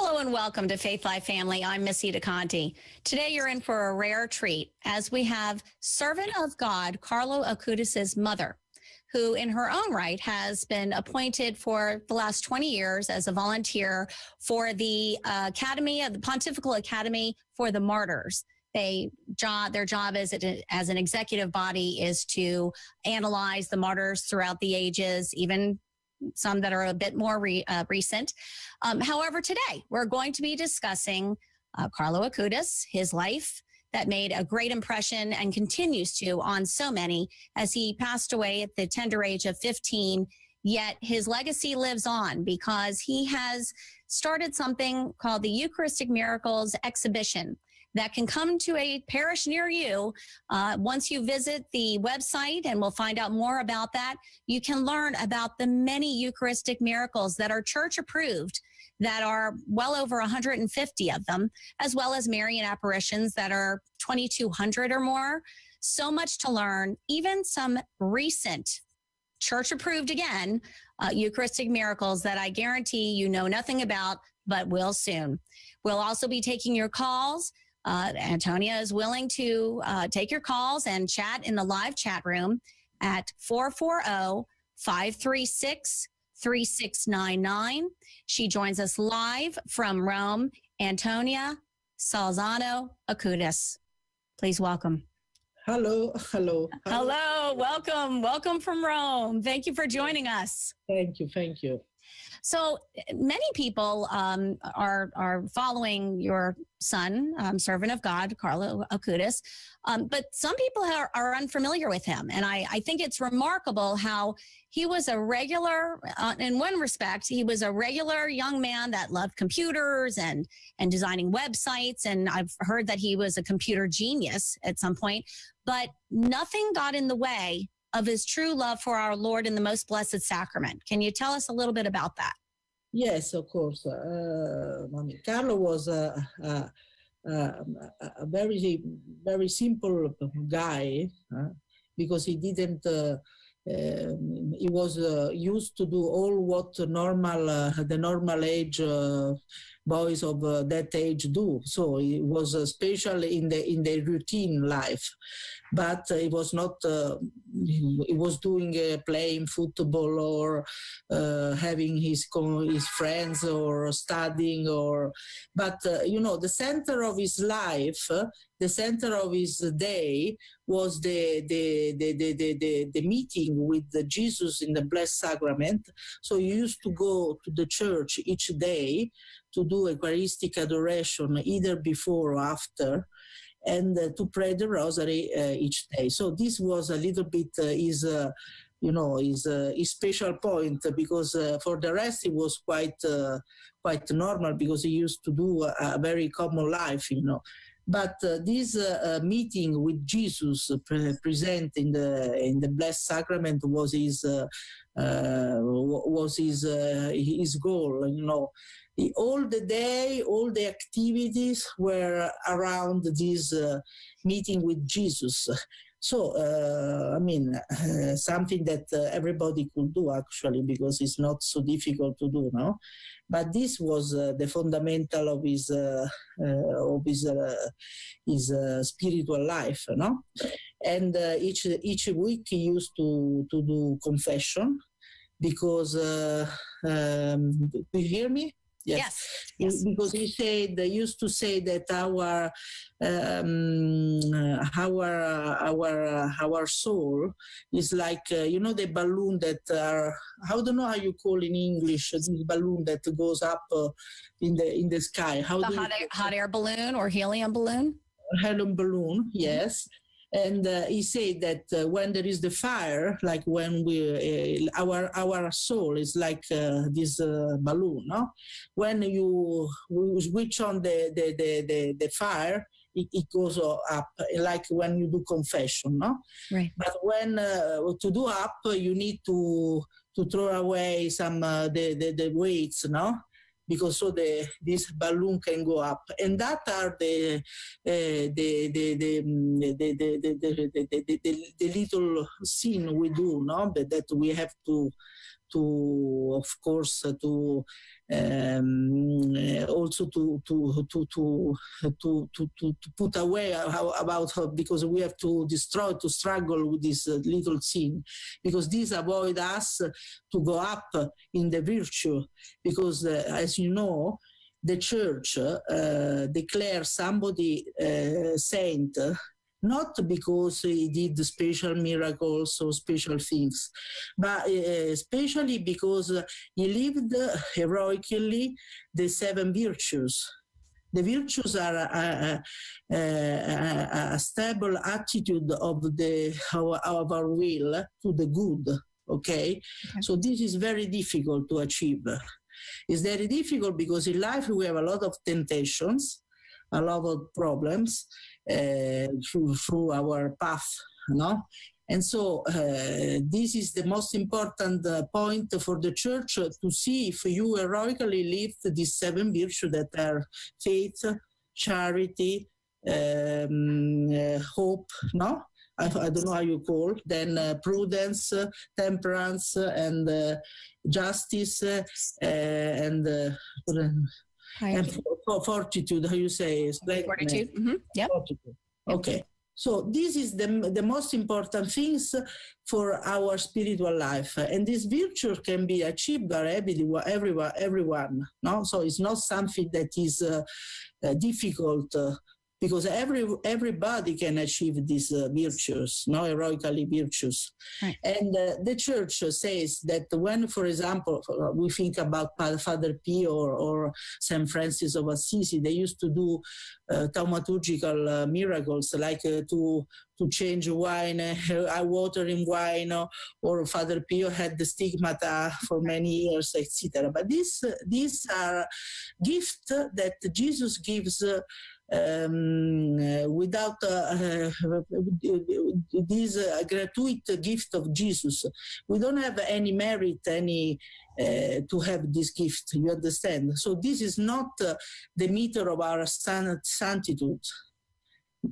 Hello and welcome to Faith Life Family. I'm Missy DeConti. Today you're in for a rare treat as we have servant of God, Carlo Acutis' mother, who in her own right has been appointed for the last 20 years as a volunteer for the uh, Academy of the Pontifical Academy for the Martyrs. They job their job as as an executive body is to analyze the martyrs throughout the ages, even some that are a bit more re, uh, recent. Um, however, today we're going to be discussing uh, Carlo Acutis, his life that made a great impression and continues to on so many as he passed away at the tender age of 15. Yet his legacy lives on because he has started something called the Eucharistic Miracles Exhibition that can come to a parish near you. Uh, once you visit the website, and we'll find out more about that, you can learn about the many Eucharistic miracles that are church approved. That are well over 150 of them, as well as Marian apparitions that are 2,200 or more. So much to learn, even some recent church approved again uh, Eucharistic miracles that I guarantee you know nothing about, but will soon. We'll also be taking your calls. Uh, Antonia is willing to uh, take your calls and chat in the live chat room at 440 536 3699. She joins us live from Rome. Antonia Salzano Acutis. Please welcome. Hello, hello. Hello, welcome. Welcome from Rome. Thank you for joining us. Thank you, thank you. So many people um, are are following your son, um, servant of God, Carlo Acutis, um, but some people are, are, unfamiliar with him, and I, I think it's remarkable how he was a regular. Uh, in one respect, he was a regular young man that loved computers and and designing websites, and I've heard that he was a computer genius at some point. But nothing got in the way of his true love for our Lord in the most blessed sacrament. Can you tell us a little bit about that? Yes, of course. Uh, Carlo was a, a, a, very, very simple guy because he didn't. Uh, um, he was uh, used to do all what normal, uh, the normal age uh, boys of that age do. So it was special in the in the routine life but he was not uh, he was doing uh, playing football or uh, having his his friends or studying or but you know the center of his life the center of his day was the the, the, the, the, the, meeting with the Jesus in the Blessed Sacrament. So he used to go to the church each day to do a Eucharistic adoration, either before or after and uh, to pray the rosary uh, each day. So this was a little bit uh, his, you know, his, his special point because for the rest it was quite quite normal because he used to do a, a very common life, you know. But uh, this uh, meeting with Jesus pre- present in the in the Blessed Sacrament was his uh, was his his goal. You know, all the day, all the activities were around this uh, meeting with Jesus. So, uh, I mean, uh, something that uh, everybody could do actually, because it's not so difficult to do, no? But this was uh, the fundamental of his uh, of his his spiritual life, no? And each each week he used to to do confession, because um, do you hear me? Yes. yes. Because he said they used to say that our um, our our our soul is like uh, you know the balloon that are how do you know how you call in English this balloon that goes up uh, in the in the sky. How the hot air, hot air balloon or helium balloon? Helium balloon, yes. And uh, he said that uh, when there is the fire like when we uh, our our soul is like uh, this uh, balloon no? When you switch on the the the, the, the fire it, it, goes up like when you do confession no? Right. But when uh, to do up you need to to throw away some the, the the weights no because so the this balloon can go up. And that are uh, mm, the the the the the the, little scene we do no? But that we have to to of course to um, also to to to to to to, to put away how, about her because we have to destroy to struggle with this uh, little sin because this avoid us to go up in the virtue. Because uh, as you know the church uh, declares somebody uh, saint not because he did special miracles or special things, but uh, especially because he lived heroically the seven virtues. The virtues are a, a, a, a stable attitude of the of our will to the good. Okay? okay, so this is very difficult to achieve. It's very difficult because in life we have a lot of temptations, a lot of problems, uh, through, through our path, no? And so uh, this is the most important uh, point for the church to see if you heroically live these seven virtues that are faith, charity, um, uh, hope, no? I, I, don't know how you call, then uh, prudence, uh, temperance, and justice, and and for, fortitude, how you say? Fortitude. Mm-hmm. Yeah. Fortitude. Okay. So this is the, the most important things for our spiritual life. And this virtue can be achieved by everyone, everyone, no? So it's not something that is uh, uh, difficult uh, because every everybody can achieve these uh, virtues, no heroically virtues. Right. And uh, the church says that when, for example, uh, we think about Father Pio or, or Saint Francis of Assisi, they used to do uh, thaumaturgical uh, miracles like uh, to to change wine, uh, water in wine, or Father Pio had the stigmata for many years, etc. But these these are gifts that Jesus gives um, without uh, this uh, gratuitous gift of Jesus. We don't have any merit, any uh, to have this gift. You understand? So this is not uh, the meter of our sanctitude.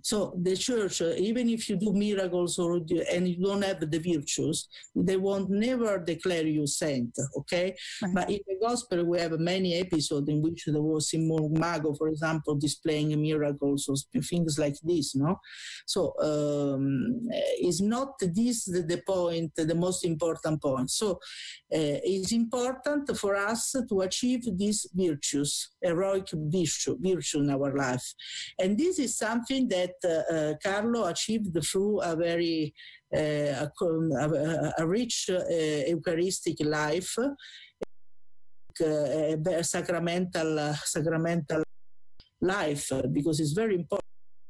So the church, uh, even if you do miracles or and you don't have the virtues, they won't never declare you saint. Okay, right. but in the gospel we have many episodes in which there was Simon Mago, for example, displaying miracles or things like this. No, so um, is not this the, the, point, the most important point. So uh, it's important for us to achieve these virtues, heroic virtue, virtue in our life, and this is something that that uh, uh, Carlo achieved through a very uh, a, a, rich Eucharistic life, sacramental sacramental life, because it's very important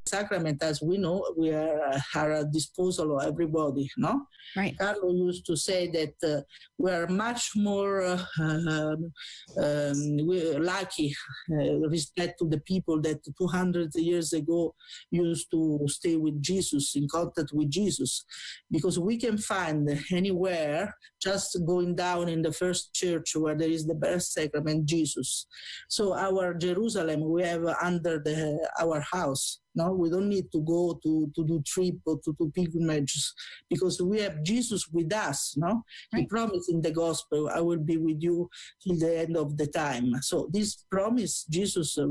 sacrament, as we know, we are, at disposal of everybody. No, right. Carlo used to say that uh, we are much more uh, um, um lucky uh, respect to the people that 200 years ago used to stay with Jesus, in contact with Jesus, because we can find anywhere just going down in the first church where there is the best sacrament, Jesus. So our Jerusalem we have under the, our house no, we don't need to go to, to do trip or to do pilgrimages because we have Jesus with us. No, right. He promised in the gospel, "I will be with you till the end of the time." So this promise, Jesus, uh,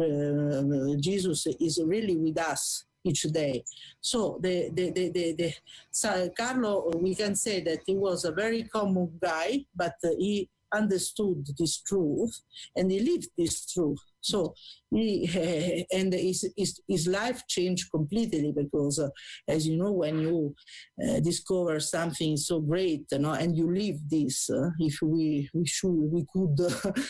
uh, Jesus is really with us each day. So the, the, the, the, the so Carlo, we can say that he was a very common guy, but he understood this truth and he lived this truth. So he, and his, his, his, life changed completely because, uh, as you know, when you uh, discover something so great, you know, and you live this, uh, if we, we should, we could,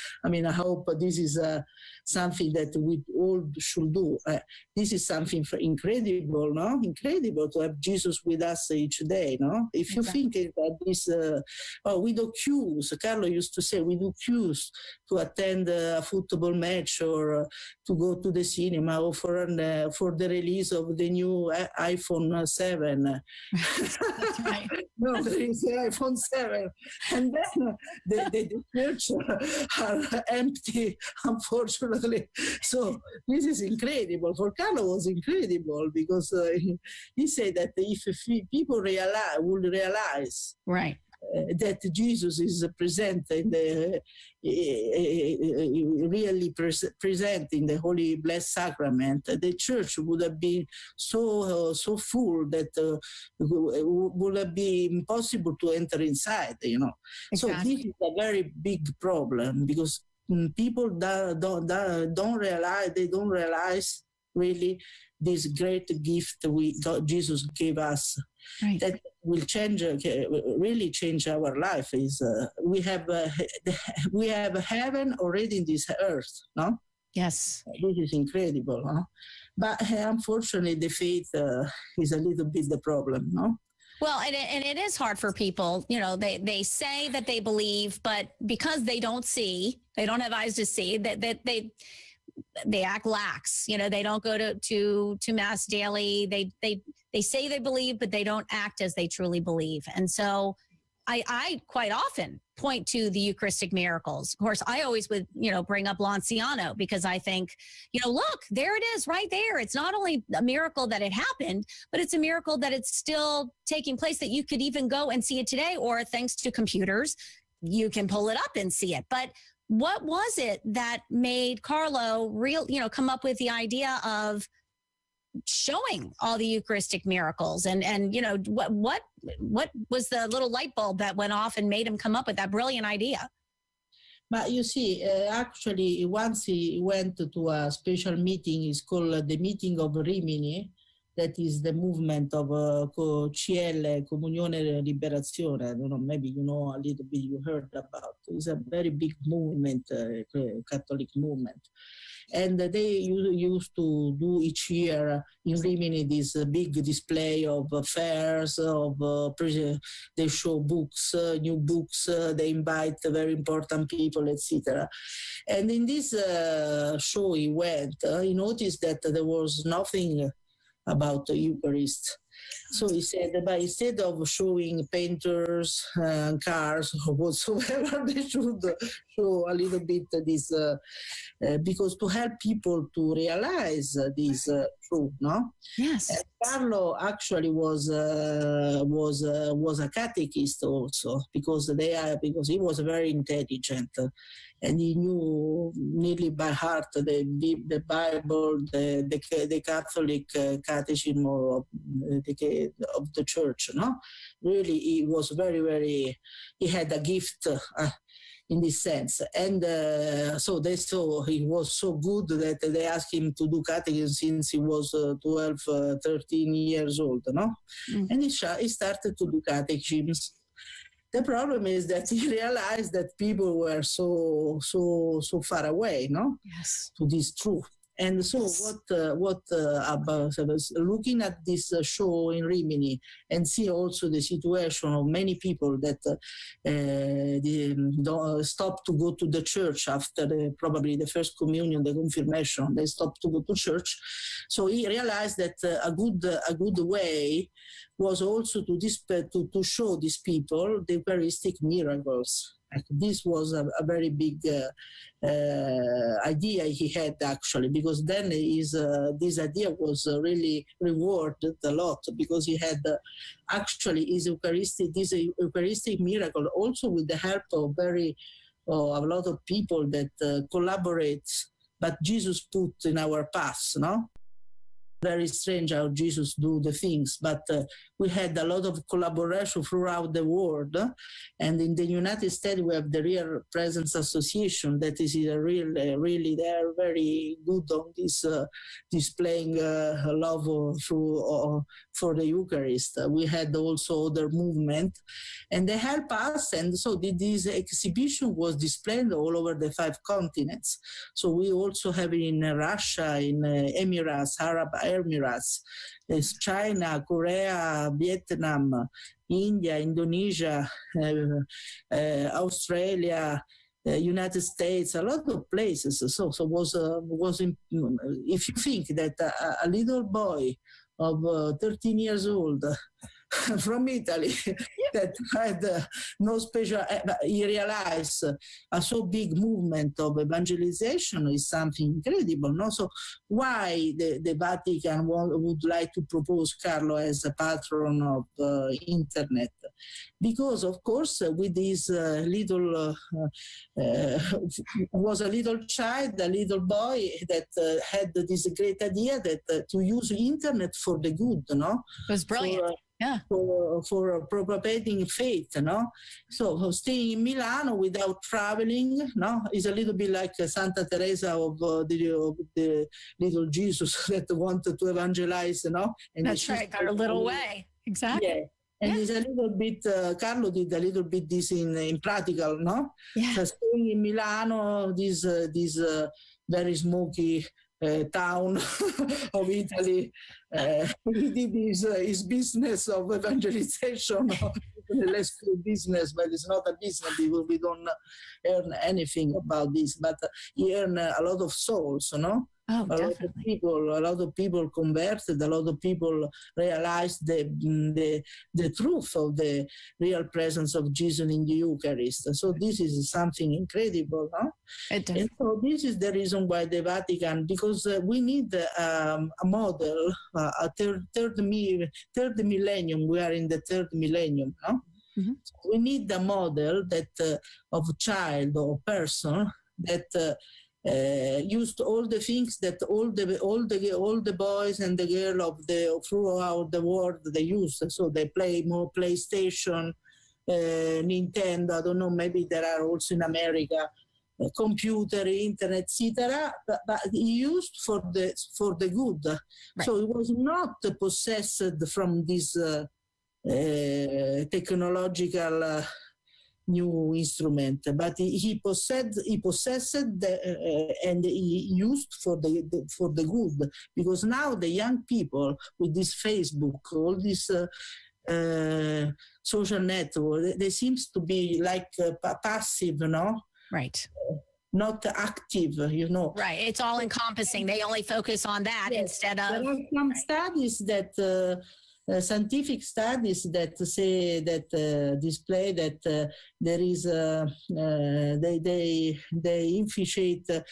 I mean, I hope this is uh, something that we all should do. Uh, this is something incredible, no? Incredible to have Jesus with us each day, no? If you exactly. think that this, uh, oh, we do queues. Carlo used to say we do queues to attend a football match or uh, to go to the cinema or for an, uh, for the release of the new iPhone 7. right. no, there is the iPhone 7. And then the, the, the church are empty, unfortunately so this is incredible. For Carlo was incredible because uh, he, he, said that if people realize would realize right that Jesus is present in the uh, really pres- present in the Holy Blessed Sacrament, the church would have been so uh, so full that uh, would have been impossible to enter inside. You know, exactly. so this is a very big problem because mm, people don't, don't, don't realize they don't realize really this great gift we Jesus gave us right. that will change really change our life is uh, we have uh, we have heaven already in this earth no yes this is incredible huh? but uh, unfortunately the faith uh, is a little bit the problem no well, and it, and it is hard for people. You know, they they say that they believe, but because they don't see, they don't have eyes to see. That that they they act lax. You know, they don't go to to to mass daily. They they they say they believe, but they don't act as they truly believe. And so, I I quite often point to the Eucharistic miracles. Of course, I always would you know bring up Lanciano because I think you know look there it is right there. It's not only a miracle that it happened, but it's a miracle that it's still taking place. That you could even go and see it today, or thanks to computers, you can pull it up and see it. But what was it that made Carlo real, you know, come up with the idea of showing all the Eucharistic miracles and and you know what what what was the little light bulb that went off and made him come up with that brilliant idea? But you see, uh, actually, once he went to a special meeting, it's called the meeting of Rimini, that is the movement of uh, CL, Comunione Liberazione. I don't know, maybe you know a little bit, you heard about. It's a very big movement, uh, Catholic movement. And they used to do each year in Rimini this uh, big display of fairs, of uh, they show books, uh, new books, uh, they invite very important people, etc. And in this show he went, he noticed that there was nothing about the Eucharist. So he said, but instead of showing painters and cars or whatsoever, they should show a little bit this, uh, uh, because to help people to realize this uh, truth, no? Yes. And Carlo actually was uh, was uh, was a catechist also because they are because he was very intelligent and he knew nearly by heart the, the Bible, the, the, the Catholic uh, catechism of the, of the church. No, really, he was very, very. He had a gift. Uh, in this sense. And uh, so they saw he was so good that they asked him to do catechism since he was uh, 12, uh, 13 years old, no? Mm. And he, sh- he started to do catechisms the problem is that he realized that people were so so so far away, no, yes, to this truth. And so, what uh, what uh, about looking at this uh, show in Rimini and see also the situation of many people that uh, they don't stop to go to the church after the, probably the first communion, the confirmation, they stop to go to church. So he realized that uh, a good a good way was also to, disp- to, to show these people the Eucharistic miracles. This was a, a very big uh, uh, idea he had actually, because then his, uh, this idea was really rewarded a lot because he had actually his Eucharistic, this Eucharistic miracle also with the help of very uh, a lot of people that collaborate, but Jesus put in our path, no? Very strange how Jesus do the things, but uh, we had a lot of collaboration throughout the world. And in the United States, we have the Real Presence Association that is a real, uh, really, they're very good on this uh, displaying uh, love through, uh, for the Eucharist. we had also other movement and they help us. And so this exhibition was displayed all over the five continents. So we also have in Russia, in uh, Emirates, Arab Emirates, China, Korea, Vietnam, India, Indonesia, uh, uh, Australia, uh, United States, a lot of places. So, so was uh, was in, if you think that a, a little boy of uh, 13 years old from Italy that had uh, no special, uh, he realized uh, a so big movement of evangelization is something incredible. No? So why the, the Vatican would like to propose Carlo as a patron of uh, internet? Because of course, uh, with this uh, little, was a little child, a little boy that had this great idea that to use internet for the good, no? It was brilliant. For, yeah. for, for propagating faith, no? So staying in Milano without traveling, no, is a little bit like Santa Teresa of, uh, the, of the little Jesus that wanted to evangelize, no? And That's right, got a little way. Exactly. Yeah. And yeah. it's a little bit, uh, Carlo did a little bit this in, in practical, no? Yeah. So staying in Milano, this, uh, this uh, very smoky uh, town of Italy. Uh, he did his, uh, his business of evangelization, less business, but it's not a business because we don't earn anything about this. But he earned a lot of souls, you know. Oh, a lot of people, a lot of people converted. A lot of people realized the, the the truth of the real presence of Jesus in the Eucharist. So this is something incredible, no? It and so this is the reason why the Vatican, because uh, we need um, a model, uh, a third third, third millennium. We are in the third millennium, no? Mm-hmm. we need a model that uh, of child or person that uh, used all the things that all the all the all the boys and the girl of the throughout the world they use. So they play more PlayStation, uh, Nintendo. I don't know. Maybe there are also in America. Uh, computer, internet, etc., but, but, used for the for the good. Right. So it was not possessed from this uh, uh, technological new instrument, but he, he possessed he possessed the, uh, and he used for the, the, for the good because now the young people with this Facebook, all this. Uh, uh, social network they, they seems to be like uh, passive no right not active, you know. Right. It's all encompassing. They only focus on that yes. instead of. There are some studies that uh, scientific studies that say that uh, display that uh, there is uh, uh, they they they infiltrate the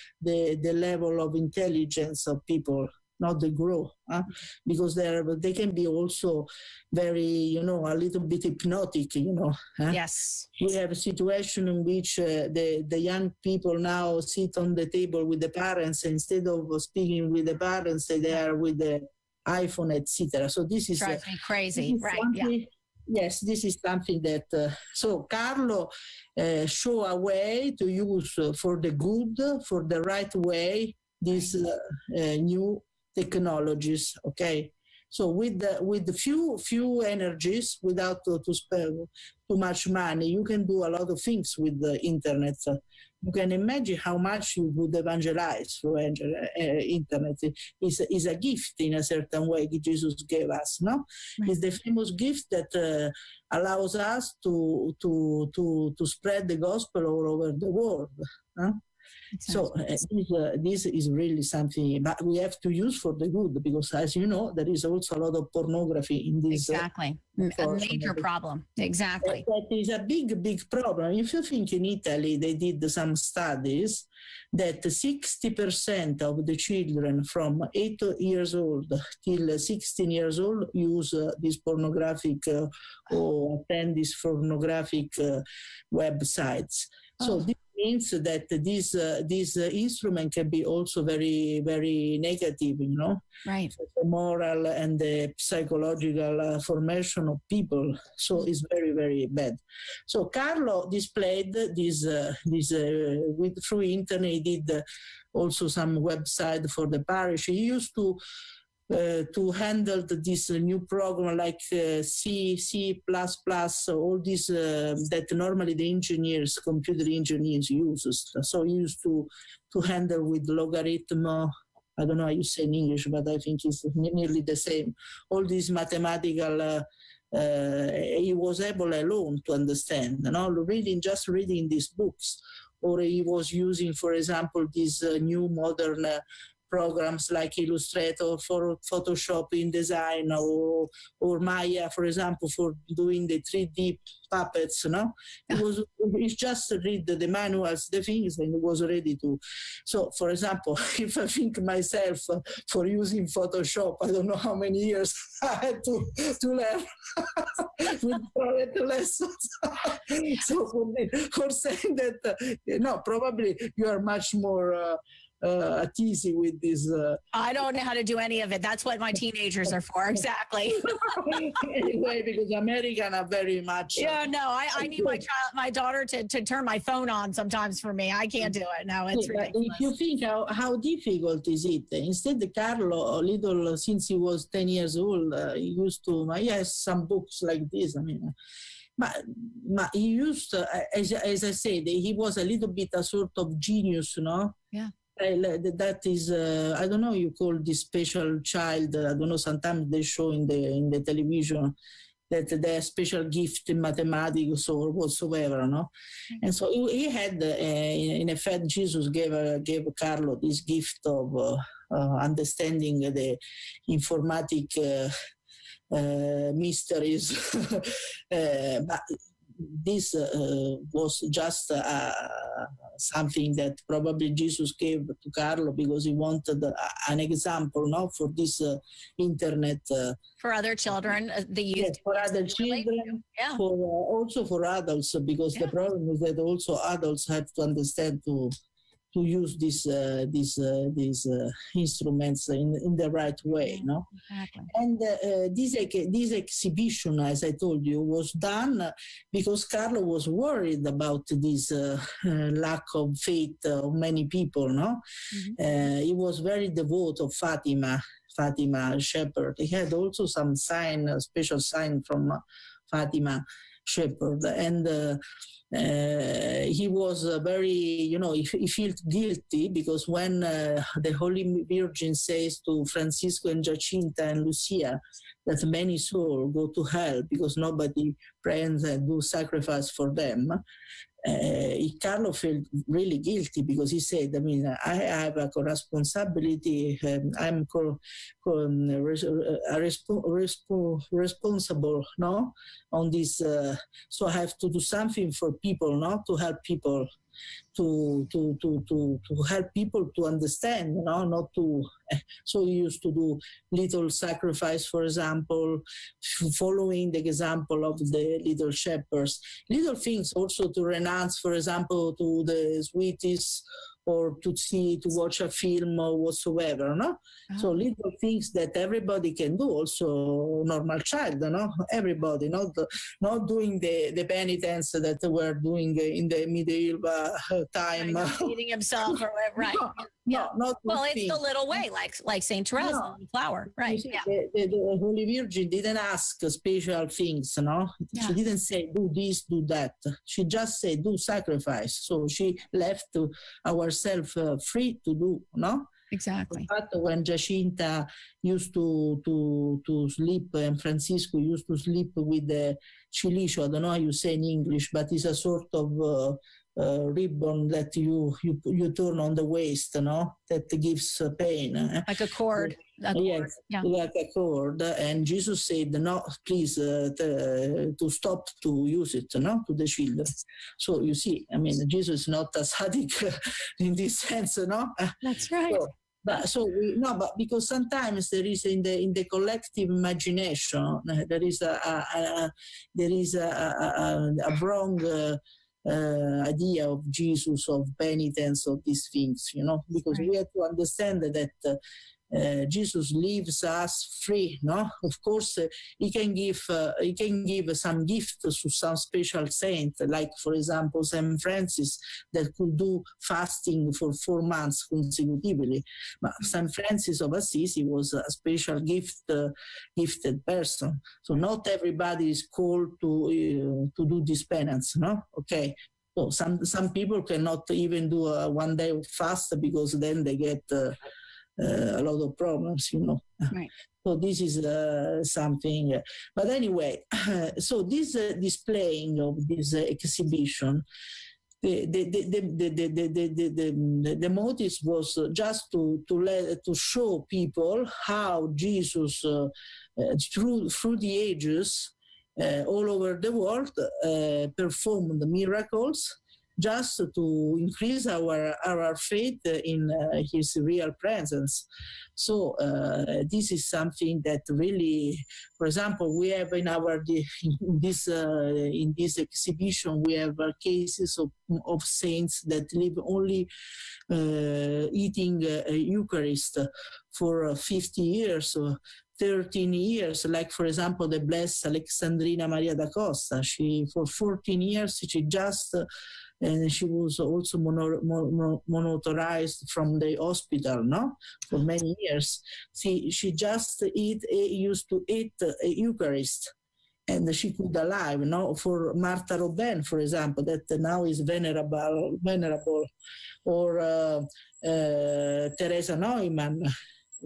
the level of intelligence of people not the growth huh? because they are they can be also very you know a little bit hypnotic you know huh? yes we have a situation in which uh, the the young people now sit on the table with the parents instead of speaking with the parents they are with the iPhone, etc. So this is drives me crazy, right? Yeah. Yes, this is something that. Uh, so Carlo uh, show a way to use uh, for the good, for the right way, these uh, uh, new technologies. Okay. So with the, with the few few energies, without to, to spend too much money, you can do a lot of things with the internet you can imagine how much you would evangelize through uh, internet. Is is a gift in a certain way that Jesus gave us. No, right. it's the famous gift that uh, allows us to to to to spread the gospel all over the world. Huh? So uh, this, uh, this is really something, but we have to use for the good because, as you know, there is also a lot of pornography in this. Uh, exactly, uh, a major problem. Exactly, that is a big, big problem. If you think in Italy, they did some studies that 60% of the children from 8 years old till 16 years old use uh, these pornographic uh, or attend these pornographic websites. So oh. this means that this uh, this uh, instrument can be also very very negative you know? Right. So the moral and the psychological uh, formation of people so it's very very bad. So carlo displayed this uh, this uh, with through internet he did also some website for the parish. He used to uh, to handle this new program like uh, C, C++, all these uh, that normally the engineers, computer engineers use. So used to, to handle with logarithm, I don't know how you say in English, but I think it's nearly the same. All these mathematical uh, uh, he was able alone to understand. You know, reading just reading these books, or he was using, for example, this uh, new modern programs like Illustrator for Photoshop, InDesign, or or Maya, for example, for doing the 3D puppets. No, it was just read the, the manuals, the things, and it was ready to. So, for example, if I think myself uh, for using Photoshop, I don't know how many years I had to to learn with private lessons. so for, for saying that, uh, no, probably you are much more. Uh, uh, at easy with this. Uh, I don't know how to do any of it. That's what my teenagers are for. Exactly. anyway, because American are very much. Uh, yeah, no, I, I need my child, my daughter to, to turn my phone on sometimes for me. I can't do it. No, it's yeah, ridiculous. If you think how, how difficult is it, instead Carlo, little, since he was 10 years old, uh, he used to, has some books like this. I mean, but, but he used, uh, as, as I said, he was a little bit a sort of genius, you know? Yeah that is uh, I don't know you call this special child I don't know sometimes they show in the in the television that they have special gift in mathematics or whatsoever no mm-hmm. and so he, he had uh, in effect Jesus gave uh, gave Carlo this gift of uh, uh, understanding the informatic uh, mysteries but this uh, was just uh, something that probably Jesus gave to Carlo because he wanted uh, an example now for this uh, internet uh, for other children the youth yes, for other children yeah. for also for adults because yeah. the problem is that also adults have to understand to to use these uh, these uh, these uh, instruments in, in the right way no exactly. and uh, this this exhibition as i told you was done because carlo was worried about this uh, uh, lack of faith of many people no mm-hmm. he was very devout of fatima fatima shepherd he had also some sign a special sign from fatima shepherd and uh, he was uh, very, you know, he, he, felt guilty because when uh, the Holy Virgin says to Francisco and Jacinta and Lucia that many souls go to hell because nobody prays and do sacrifice for them, uh, Carlo felt really guilty because he said, I mean, I have a responsibility, um, I'm co- co- um, res- uh, resp- resp- responsible no, on this. Uh, so I have to do something for people, no, to help people to to to to to help people to understand you know? Not to so he used to do little sacrifice for example following the example of the little shepherds. Little things also to renounce for example to the sweeties or to see to watch a film or whatsoever no? Oh. so little things that everybody can do also normal child no? Everybody not not doing the the penitence that we're doing in the medieval uh, time. Eating himself or right. No, yeah no, well it's the little way like like saint Therese no. the flower right yeah. The, the, the, Holy Virgin didn't ask special things no yeah. she didn't say do this do that she just said do sacrifice so she left our ourselves uh, free to do, no? Exactly. Fact, when Jacinta used to to to sleep and Francisco used to sleep with the cilicio, I don't know how you say in English, but it's a sort of uh, ribbon that you, you you turn on the waist, no? That gives uh, pain. Eh? Like a cord. A. Yes, yeah. like a cord. And Jesus said, no, please, uh, to, to stop to use it, no, to the children. So you see, I mean, Jesus is not a sadic in this sense, no? That's right. So, but so we, no, but because sometimes there is in the in the collective imagination there is a, a, a there is a, a, a wrong uh, uh, idea of Jesus, of penitence, of these things, you know, because right. we have to understand that uh, uh, Jesus leaves us free. No, of course, uh, he can give uh, he can give some gift to some special saint, like for example Saint Francis, that could do fasting for four months consecutively. But Saint Francis of Assisi was a special gift gifted person. So not everybody is called to to do this penance. No, okay. So some some people cannot even do a one day fast because then they get uh, a lot of problems, you know. Right. So this is uh, something. Uh, but anyway, so this uh, displaying of this uh, exhibition the the the the the the, the, the, the, the motive was just to to let to show people how Jesus uh, uh, through through the ages uh, all over the world uh, performed miracles just to increase our our faith in uh, his real presence so uh, this is something that really for example we have in our in this uh, in this exhibition we have cases of, of saints that live only eating eucharist for 50 years 13 years, like for example, the blessed Alexandrina Maria da Costa. She, for 14 years, she just and she was also mono, mono, monitorized from the hospital, no, for many years. She she just eat used to eat Eucharist, and she could alive, no. For Martha Robin, for example, that now is venerable, venerable, or uh, uh, Teresa Neumann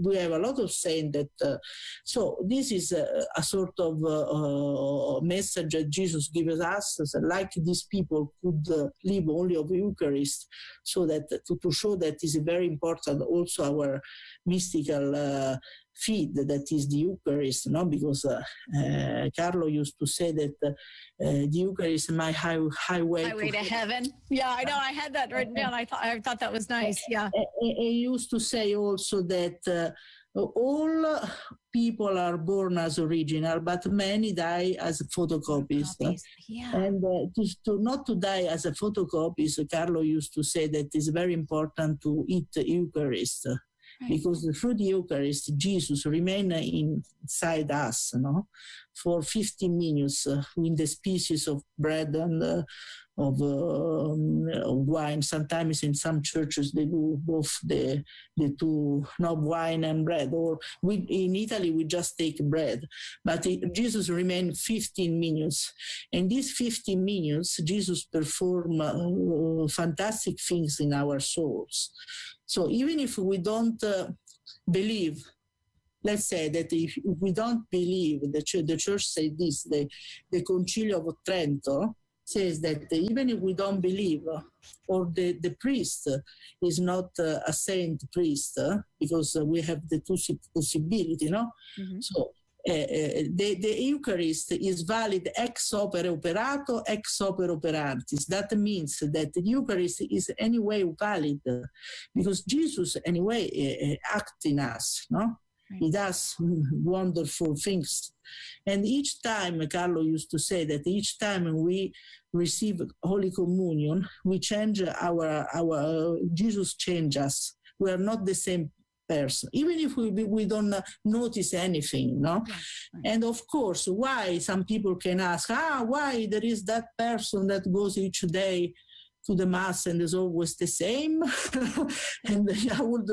we have a lot of saying that. Uh, so this is a, a sort of uh, uh message that Jesus gives us, like these people could uh, live only of Eucharist, so that to, to show that is very important. Also, our mystical uh, feed that is the Eucharist, no? Because uh, uh, Carlo used to say that uh, the Eucharist is my high, highway, highway to, to heaven. Yeah, I know. I had that written down. I thought I thought that was nice. Yeah. He used to say also that. Uh, all people are born as original, but many die as photocopies. photocopies. Yeah. And uh, to, to, not to die as a photocopy, Carlo used to say that it's very important to eat the Because through the Eucharist, Jesus remains inside us, no, for 15 minutes uh, in the species of bread and uh, of, um, wine. Sometimes in some churches they do both the the two, not wine and bread. Or we in Italy we just take bread, but it, Jesus remained 15 minutes, and these 15 minutes Jesus performed uh, fantastic things in our souls. So even if we don't uh, believe, let's say that if, we don't believe, the, ch- the church said this, the, the Concilio of Trento says that even if we don't believe, or the, the priest is not uh, a saint priest, uh, because we have the two possibility, no? Mm-hmm. So uh, the, the Eucharist is valid ex opere operato, ex opere operantis. That means that the Eucharist is anyway valid because Jesus anyway uh, acts in us, no? He does wonderful things. And each time, Carlo used to say that each time we receive Holy Communion, we change our, our, Jesus changes us. We are not the same person, even if we, we don't notice anything, no? Right. And of course, why some people can ask, ah, why there is that person that goes each day to the mass and is always the same. and I would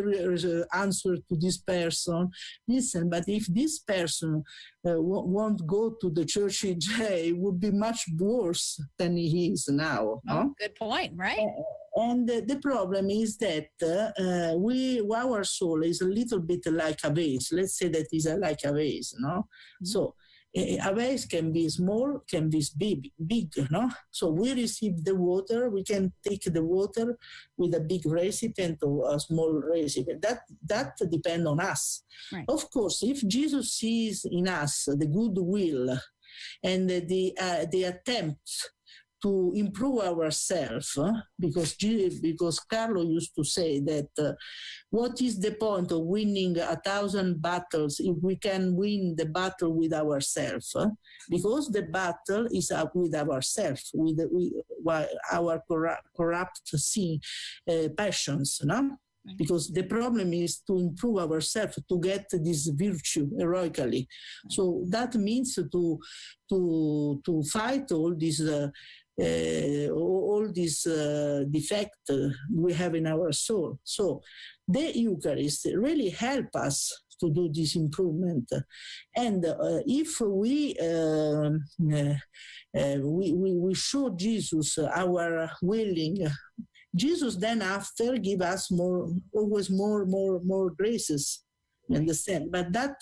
answer to this person, listen, but if this person uh, won't go to the church day, it would be much worse than he is now. Oh, Good point, right? And the problem is that uh, we, our soul is a little bit like a vase. Let's say that is like a vase, no? Mm-hmm. So a vase can be small, can be big, big, no? So we receive the water, we can take the water with a big recipient or a small recipient. That that depends on us. Right. Of course, if Jesus sees in us the goodwill and the uh, the attempt to improve ourselves because because Carlo used to say that uh, what is the point of winning a thousand battles if we can win the battle with ourselves because the battle is up with ourselves with, with our corrupt, corrupt sin uh, passions no? Because the problem is to improve ourselves to get this virtue heroically. So that means to to to fight all these uh, all these uh, defects we have in our soul. So the Eucharist really help us to do this improvement. And uh, if we, uh, uh, we, we, we show Jesus our willing, Jesus then after give us more, always more, more, more graces. Understand? But that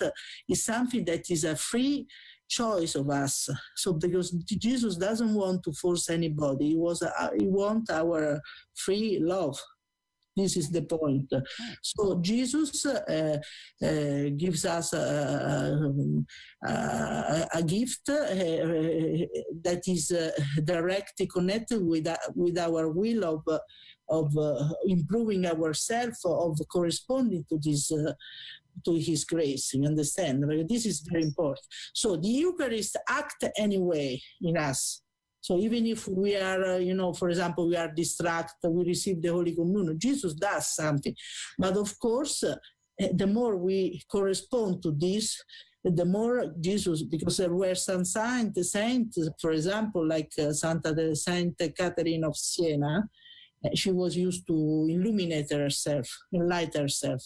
is something that is a free choice of us. So because Jesus doesn't want to force anybody, he was uh, he want our free love. This is the point. So Jesus uh, uh, gives us a, a, a gift uh, that is uh, directly connected with uh, with our will of of improving ourselves, of corresponding to this to his grace. You understand? This is very important. So the Eucharist act anyway in us. So even if we are, uh, you know, for example, we are distracted, we receive the Holy Communion, Jesus does something. But of course, uh, the more we correspond to this, the more Jesus, because there were some saints, saints for example, like uh, Santa Saint Catherine of Siena, uh, she was used to illuminate herself, light herself.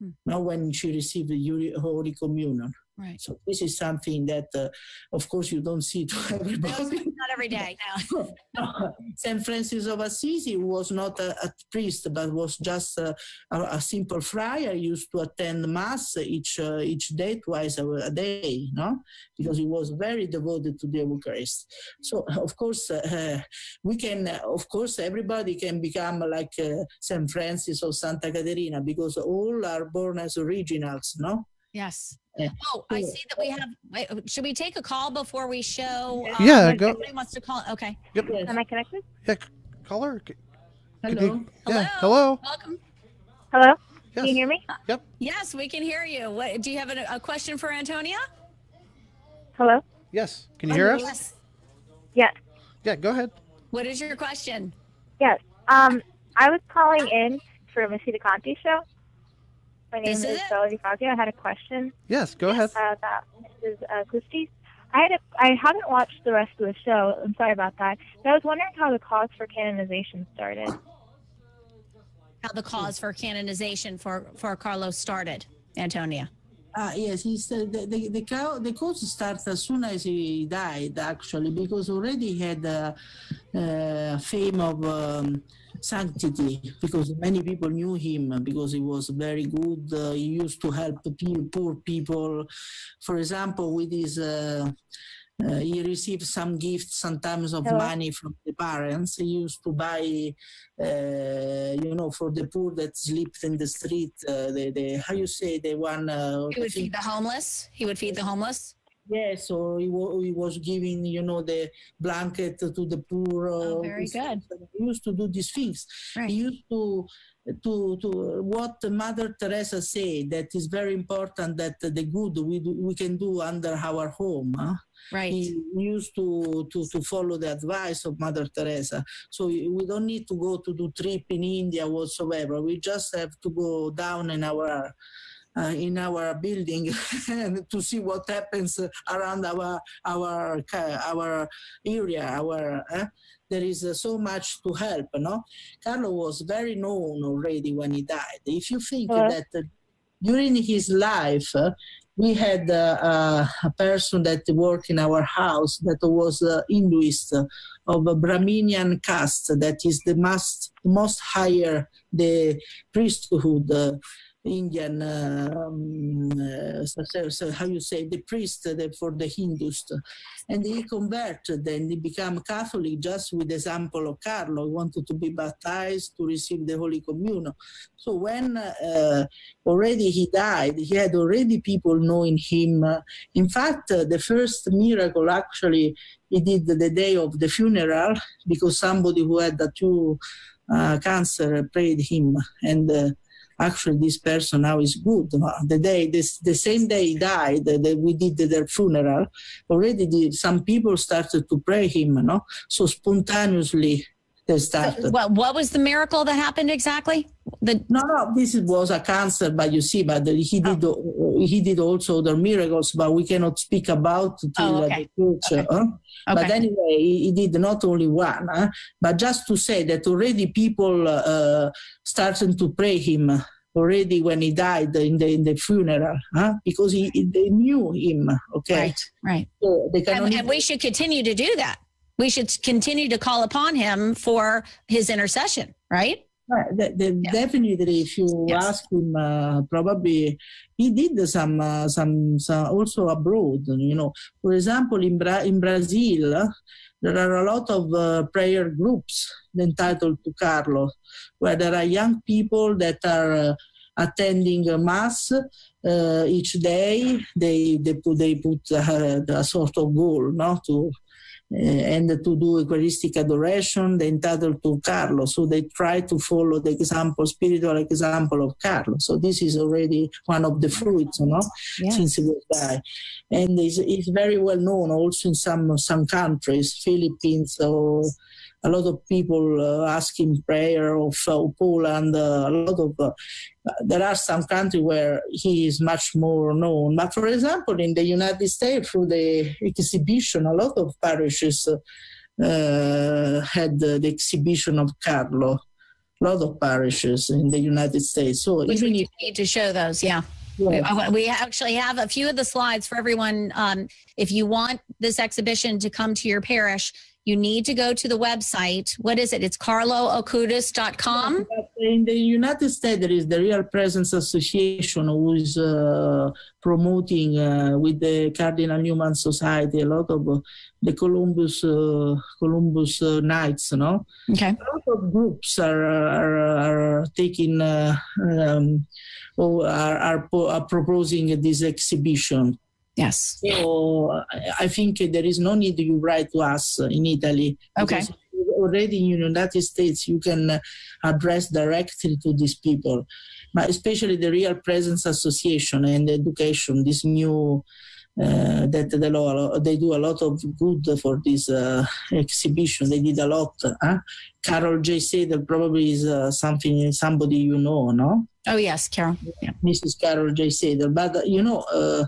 Hmm. Now, when she received the Holy Communion. Right. So this is something that, uh, of course, you don't see to everybody. Every day. Saint Francis of Assisi was not a, a priest, but was just a, a, a, simple friar. Used to attend mass each uh, each day, twice a, day, no, because he was very devoted to the Eucharist. So, of course, uh, we can, of course, everybody can become like uh, Saint Francis or Santa Caterina because all are born as originals, no. Yes. Oh, I see that we have. Wait, should we take a call before we show? Um, yeah, go. Somebody wants to call. Okay. Yep. Yes. Am I connected? Yeah, caller. Hello. You, yeah. Hello. Welcome. Hello. Yes. Can you hear me? Yep. Yes, we can hear you. What do you have a, a question for Antonia? Hello. Yes. Can you hear us? Yes. Yes. Yeah. Go ahead. What is your question? Yes. Um, I was calling in for a Missy DeConti show. My name Is is it? Bella DiFazio. I had a question Yes. Go ahead. uh, about Mrs. Uh, Gusti. I had a, I haven't watched the rest of the show. I'm sorry about that. But I was wondering how the cause for canonization started. How the cause for canonization for for Carlos started, Antonia. Ah, yes, he's, uh, the, the, the, cow, the cause started as soon as he died, actually, because already he had a, uh fame of um, sanctity, because many people knew him, because he was very good. Uh, he used to help poor people. For example, with his uh, uh, he received some gifts sometimes of Hello? money from the parents. He used to buy, uh, you know, for the poor that slept in the street. Uh, the, the how you say the one. Uh, He would feed the homeless. He would feed the homeless. Yes, or he, wa- he was giving, you know, the blanket to the poor. Oh, uh, very this- good. He used to do these things. Right. He used to to to what Mother Teresa said that is very important that the good we do, we can do under our home. Huh? Right. He used to, to to follow the advice of Mother Teresa. So we don't need to go to do trip in India whatsoever. We just have to go down in our in our building to see what happens around our our our area. Our eh? there is uh, so much to help. No, Carlo was very known already when he died. If you think Yeah. that uh, during his life. uh, we had uh, uh, a person that worked in our house that was uh, Hinduist uh, of a Brahminian caste, that is the most, most higher the priesthood. Indian, um, uh, how you say, the priest uh, for the Hindus. And he converted and he became Catholic just with the example of Carlo. He wanted to be baptized to receive the Holy Communion. So when uh, already he died, he had already people knowing him. In fact, uh, the first miracle actually he did the day of the funeral because somebody who had a two uh, cancer prayed him and actually this person now is good the day this the same day he died that we did their funeral already the, some people started to pray him know? So spontaneously they started What what was the miracle that happened exactly? The no, no, this was a cancer, but you see, but he did he did also other miracles, but we cannot speak about till Oh, uh, okay. the church. Okay. huh? But anyway, he, did not only one, huh? but just to say that already people uh, started to pray him already when he died in the in the funeral, huh? because he they knew him. Okay, Right. Right. so And, and we should continue to do that. We should continue to call upon him for his intercession. Right. Uh, the, the, Yeah. Definitely, if you Yes. ask him, uh, probably he did some, uh, some, some also abroad. You know, for example, in Bra- in Brazil, uh, there are a lot of uh, prayer groups entitled to Carlo, where there are young people that are uh, attending a mass uh, each day. They they put they put uh, a sort of goal, not to uh, Eh, and to do Eucharistic adoration, they entitled to Carlo. So they try to follow the example, spiritual example of Carlo. So this is already one of the fruits, you know, Yeah. since he was died. And it's, it's very well known also in some some countries, Philippines So a lot of people uh, asking prayer of uh, Poland, uh, a lot of uh, there are some countries where he is much more known. But for example, in the United States, through the exhibition, a lot of parishes uh, uh, had the, the exhibition of Carlo. A lot of parishes in the United States. So Which even we if need to show those. Yeah. Yeah, Uh, We actually have a few of the slides for everyone. Um, if you want this exhibition to come to your parish, you need to go to the website. What is it? It's carloacutis.com. In the United States, there is the Real Presence Association who is uh, promoting uh, with the Cardinal Newman Society a lot of uh, the Columbus uh, Columbus uh, Knights. No, Okay. a lot of groups are are, are taking uh, um, or are, are, are proposing this exhibition. Yes. So I- think there is no need you write to us in Italy. Okay. because Already in the United States, you can address directly to these people, but especially the Real Presence Association and Education, this new uh, that the law, they do a lot of good for this uh, exhibition. They did a lot. Huh? Carol J. Sadel probably is uh, something somebody you know, no? Oh, yes, Carol. Yeah. Mrs. Carol J. Sadel. But uh, you know, uh,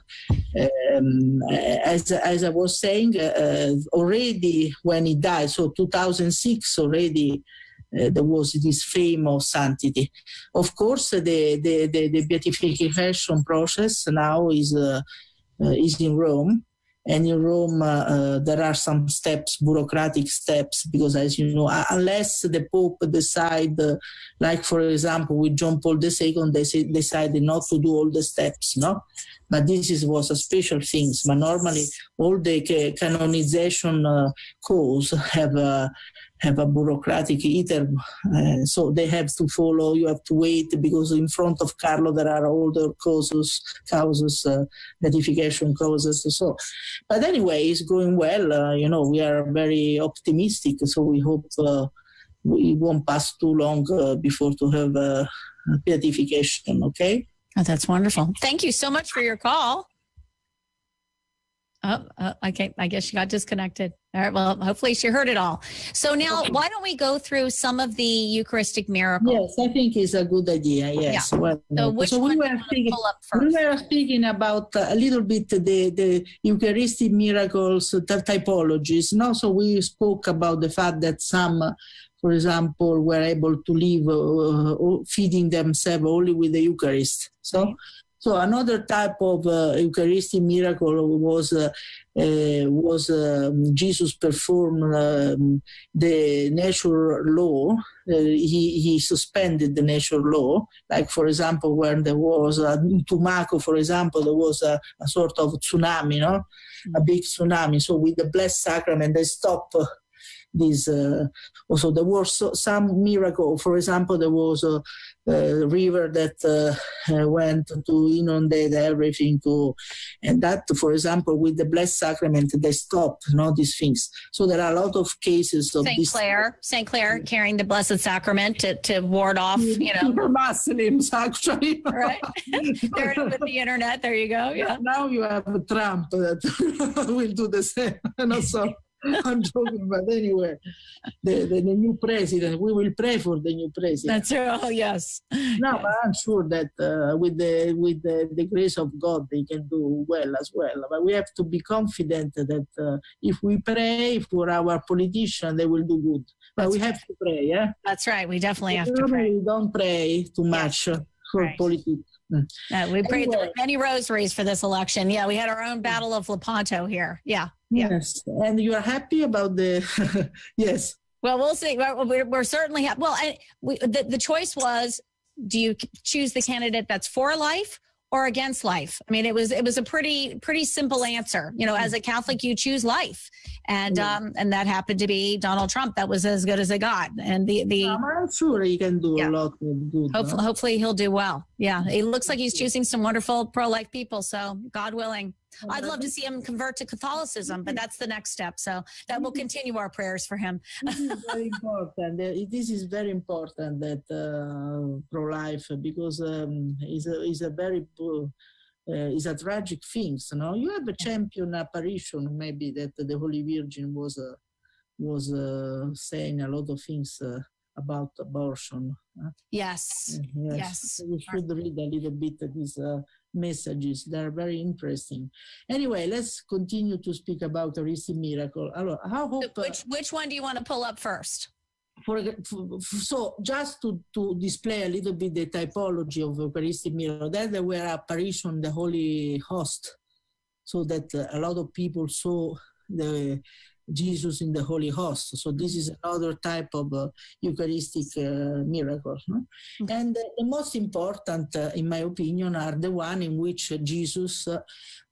um, as as I was saying, uh, already when he died, so 2006 already. Uh, there was this fame of sanctity. Of course, the the, the, the beatification process now is uh, is in Rome, and in Rome uh, uh, there are some steps, bureaucratic steps, because as you know, uh, unless the Pope decide, uh, like for example with John Paul II, they say, decided not to do all the steps, no. But this is, was a special things. But normally, all the ca- canonization uh, cause have have a bureaucratic either, uh, so they have to follow. You have to wait because in front of Carlo there are older causes, causes, uh, beatification causes. So, but anyway, it's going well. Uh, you know, we are very optimistic. So we hope uh, we won't pass too long uh, before to have uh, beatification. Okay. Oh, that's wonderful. Thank you so much for your call. Oh, okay. I guess she got disconnected. All right. Well, hopefully she heard it all. So now, why don't we go through some of the Eucharistic miracles? Yes, I think it's a good idea. Yes. Well, So, which so one we were you want to thinking. We were speaking about a little bit the, the Eucharistic miracles typologies. No, so we spoke about the fact that some, for example, were able to live uh, uh, feeding themselves only with the Eucharist. So. So another type of uh, Eucharistic miracle was uh, uh, was um, Jesus performed um, the natural law. Uh, he he suspended the natural law. Like for example when there was uh, in Tumaco for example there was a, a sort of tsunami no? A big tsunami. So with the blessed sacrament they stopped uh, this uh, also there was so, some miracle. For example there was a river that uh, uh, went to inundate everything to and that for example with the blessed sacrament they stopped you know these things so there are a lot of cases of St. this Clare, St. Clare carrying the Blessed Sacrament to, to ward off, you know, for Muslims actually right? there with the internet. There you go. Yeah. Now you have Trump that will do the same. No, so I'm joking, but anyway, the, the, the new president, we will pray for the new president. That's oh yes. no, but I'm sure that uh, with the with the, the grace of God, they can do well as well. But we have to be confident that uh, if we pray for our politician, they will do good. But That's we have to pray, yeah. That's right. We definitely have to pray. We don't pray too much uh, for Right. politics. Uh, we prayed Anyway. many rosaries for this election. Yeah, we had our own Battle of Lepanto here. Yeah. Yeah. Yes, and you are happy about the yes. Well, we'll see. We're, we're, we're certainly ha- well. I, we, the the choice was: do you choose the candidate that's for life or against life? I mean, it was it was a pretty pretty simple answer. You know, as a Catholic, you choose life, and Yeah. um and that happened to be Donald Trump. That was as good as it got. And the the I'm sure he can do Yeah. a lot of good. hopefully no? hopefully he'll do well. Yeah, it looks like he's choosing some wonderful pro life people. So God willing, I'd love to see him convert to Catholicism, but that's the next step. So that will continue our prayers for him. this is very important. This is very important that uh, pro-life because um, is a is a very uh, is a tragic thing. You know, you have a champion apparition maybe that the Holy Virgin was uh, was uh, saying a lot of things uh, about abortion. uh, Yes. Yes, Yes. You should read a little bit of these uh, messages. that are very interesting. Anyway, let's continue to speak about Eucharistic miracle. Allora, how hope, uh, Which which one do you want to pull up first? for, for- so just to, to display a little bit the typology of Eucharistic miracle, that there were apparition the Holy Host, so that uh, a lot of people saw the Jesus in the Holy Host. So this is another type of uh, Eucharistic uh, miracle. no? Okay. And uh, the most important, uh, in my opinion, are the one in which uh, Jesus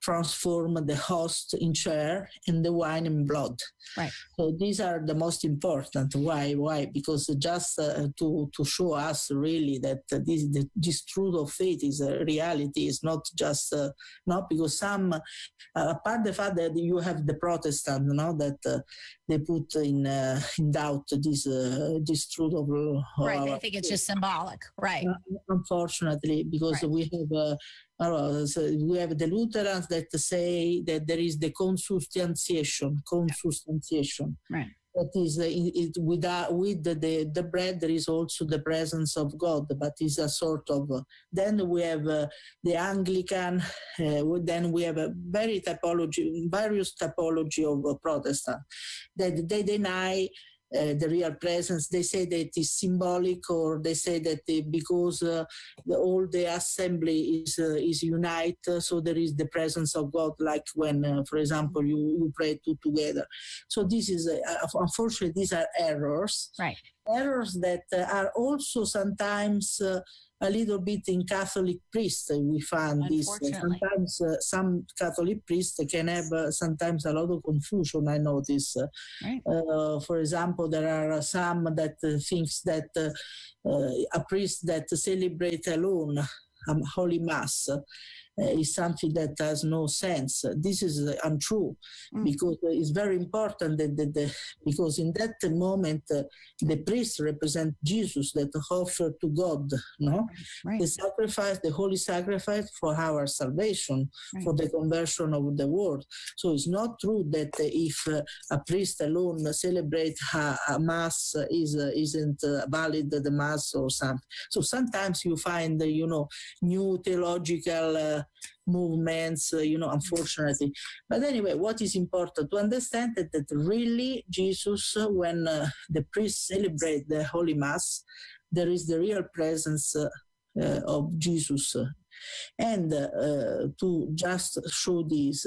transformed the host in chair and the wine in blood. Right. So these are the most important. Why? Why? Because just uh, to to show us really that this the, this truth of faith is a reality. Is not just uh, not because some uh, apart the fact that you have the Protestant, you know, that uh, they put in uh, in doubt this uh, this truth of uh, Right. I think it's just symbolic. Right. unfortunately, because Right. we have uh, uh, so we have the Lutherans that say that there is the consubstantiation, consubstantiation. Right. That is, uh, it, it, without, with the, the, the bread, there is also the presence of God, but it's a sort of. Uh, then we have uh, the Anglican, uh, then we have a very typology, various typology of uh, Protestant that they deny uh, the real presence. They say that it's symbolic, or they say that they, because uh, the, all the assembly is uh, is unite, uh, so there is the presence of God, like when, uh, for example, you, you pray two together. So this is uh, unfortunately these are errors. Right. Errors that uh, are also sometimes. A little bit in Catholic priests, uh, we find this. Uh, sometimes uh, some Catholic priests can have uh, sometimes a lot of confusion. I notice. Uh, Right. uh, for example, there are some that uh, thinks that a priest that celebrate alone um, Holy Mass is something that has no sense. This is uh, untrue Mm. because uh, it's very important that the, because in that moment uh, the priests represent Jesus that offer to God, no, Right. the sacrifice, the holy sacrifice for our salvation, for the conversion of the world. So it's not true that uh, if uh, a priest alone celebrate a, a mass uh, is uh, isn't uh, valid the mass or something. So sometimes you find uh, you know new theological uh, movements, uh, you know, unfortunately. But anyway, what is important to understand that, that really Jesus, when uh, the priests celebrate the Holy Mass, there is the real presence uh, of Jesus. And uh, to just show this,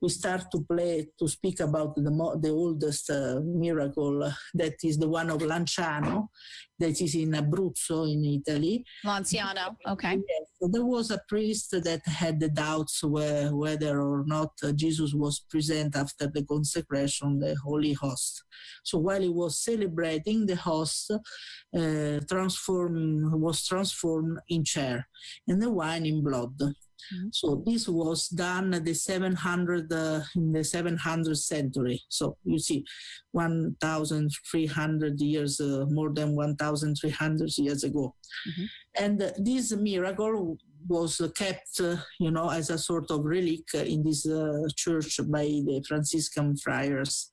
we start to play to speak about the the oldest uh, miracle uh, that is the one of Lanciano, that is in Abruzzo in Italy. Lanciano. Okay. Yes, there was a priest that had the doubts whe- whether or not Jesus was present after the consecration, the Holy Host. So while he was celebrating, the host uh, transform, was transformed in chair and the wine in blood. So this was done at the 700 uh, in the 700th century. So you see, 1,300 years, uh, more than 1,300 years ago, Mhm. and uh, this miracle was kept, uh, you know, as a sort of relic in this uh, church by the Franciscan friars.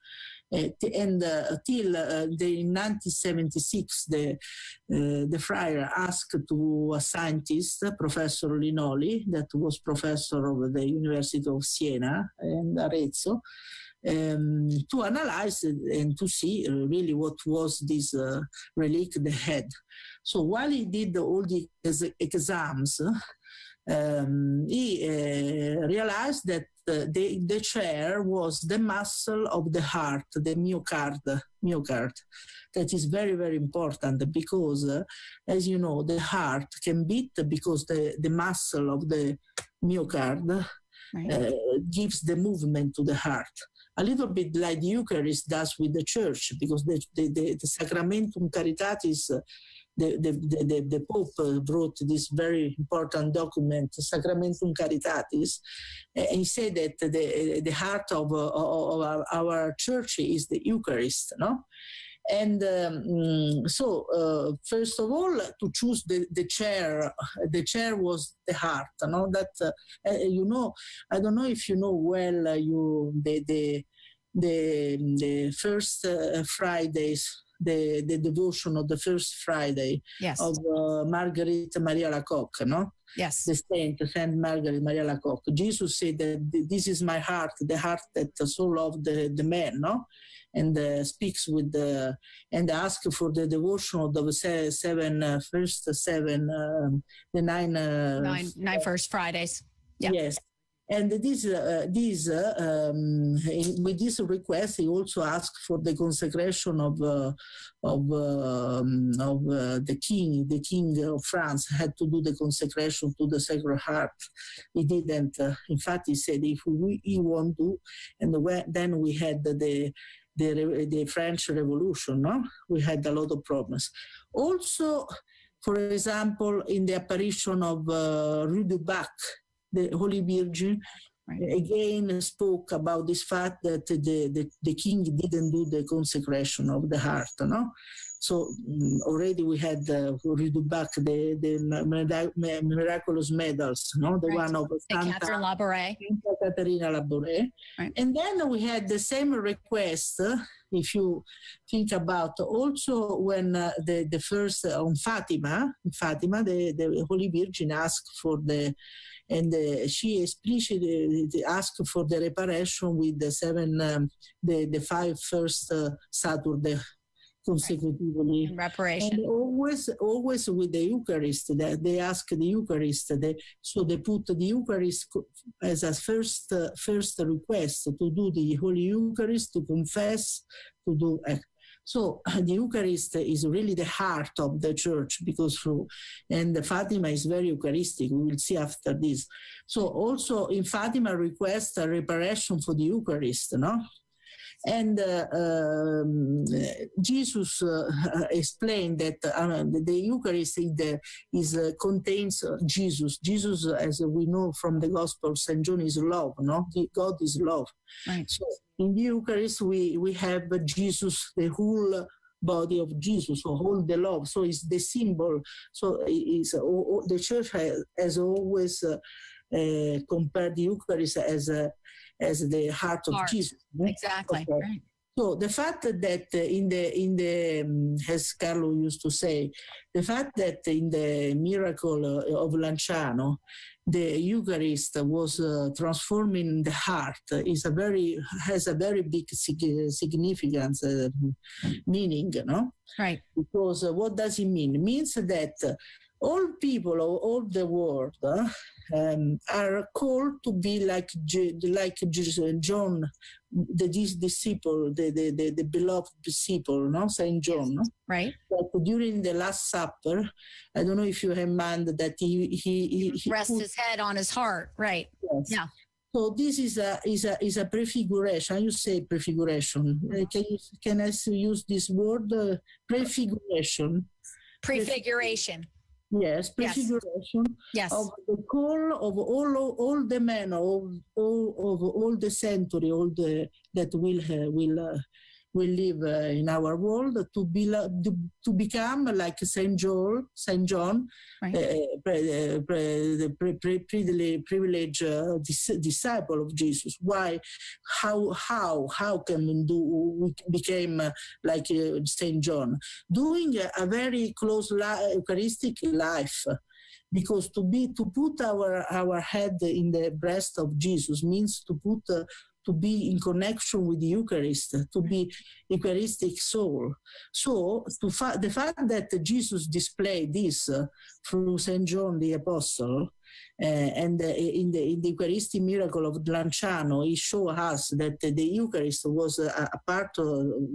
Uh, and uh, till uh, the, in 1976, the uh, the friar asked to a scientist, Professor Linoli, that was professor of the University of Siena and Arezzo, um, to analyze and to see uh, really what was this uh, relic they had. So while he did all the ex- exams, um, he uh, realized that uh, the, the chair was the muscle of the heart, the myocard, myocard. That is very, very important because, uh, as you know, the heart can beat because the, the muscle of the myocard Right. uh, gives the movement to the heart. A little bit like the Eucharist does with the church, because the, the, the, the Sacramentum Caritatis, uh, the, the, the, the, Pope uh, wrote this very important document, Sacramentum Caritatis, and he said that the, the heart of, uh, of our, our church is the Eucharist, no? And um, mm, so, uh, first of all, to choose the, the chair, the chair was the heart. No, that uh, uh, you know, I don't know if you know well. Uh, you the the the, the first Fridays, the the devotion of the first Friday Yes. of uh, Marguerite Maria Alacoque. No, Yes. the saint Saint Margaret Maria Alacoque. Jesus said that this is my heart, the heart that so loved the, the man, no? And uh, speaks with the and ask for the devotion of the se- seven uh, first seven um, the nine uh, Nine nine first Fridays. Yeah. Yes. And this, uh, this uh, um, with this request, he also asked for the consecration of uh, of, um, of uh, the king. The king of France had to do the consecration to the Sacred Heart. He didn't. Uh, in fact, he said if we he won't do, and then we had the the re- the French Revolution. No, we had a lot of problems. Also, for example, in the apparition of uh, Rue du Bac, the Holy Virgin, Right. again spoke about this fact that the, the, the king didn't do the consecration of the heart, no? So mm, already we had uh, Rue du Bac, the, the miraculous medals, no? The Right. one of Santa Catherine Labouré. Santa Caterina Labouré. Right. And then we had the same request, uh, if you think about also when uh, the, the first uh, on Fatima, Fatima, the, the Holy Virgin asked for the, and uh, she explicitly asked for the reparation with the seven, um, the, the five first uh, Saturday consecutively. reparation. And always, always with the Eucharist, they, they ask the Eucharist. They, so they put the Eucharist as a first, uh, first request to do the Holy Eucharist, to confess, to do. Uh, so the Eucharist is really the heart of the church because through, and Fatima is very Eucharistic. We will see after this. So also in Fatima request a reparation for the Eucharist, no? And uh, um, Jesus uh, explained that uh, the Eucharist is, the, is uh, contains Jesus. Jesus, as we know from the Gospel of Saint John, is love. No, God is love. Right. So in the Eucharist, we we have Jesus, the whole body of Jesus, so all the love. So it's the symbol. So it's the church has, has always uh, uh, compared the Eucharist as a as the heart of Heart. Jesus. no? Exactly. Okay. Right. So the fact that uh, in the in the um, as Carlo used to say, the fact that in the miracle uh, of Lanciano, the Eucharist was uh, transforming the heart is a very has a very big significance uh, meaning, no? Right. Because uh, what does it mean? It means that all people of all the world uh, um, are called to be like like J- John, the dis- disciple, the, the, the, the beloved disciple, no Saint John. no? Right. That during the Last Supper, I don't know if you mind that he he, he, he Rest put- his head on his heart. Right. yes. yeah. So this is a is a is a prefiguration. You say prefiguration. Uh, can you can I use this word uh, prefiguration? Prefiguration. Yes, Yes. prefiguration Yes. of the call of all all the men of all of all the century, all the that will uh, will uh, will live uh, in our world to be to, to become like Saint John, Saint John, Right. uh, pre- pre- the pre- pre- privilege, privilege uh, dis- disciple of Jesus. Why? How? How? How can we do? We became uh, like uh, Saint John, doing a, a very close li- Eucharistic life. Because to be to put our our head in the breast of Jesus means to put uh, to be in connection with the Eucharist, to be Eucharistic soul. So to fa- the fact that Jesus displayed this uh, through Saint John the Apostle. Uh, and uh, in the in the Eucharistic miracle of Lanciano, he showed us that the Eucharist was a, a part of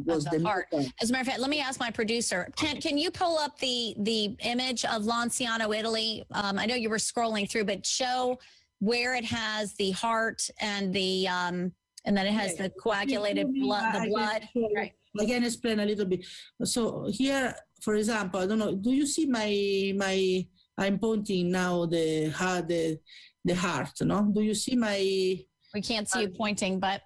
was the the heart. miracle. As a matter of fact, let me ask my producer. Can can you pull up the the image of Lanciano, Italy? Um, I know you were scrolling through, but show where it has the heart and the um and then it has the coagulated blood, I the can blood. Right. I can explain a little bit. So here, for example, I don't know. Do you see my my? I'm pointing now the heart, the the heart. No. Do you see my? We can't see you pointing, but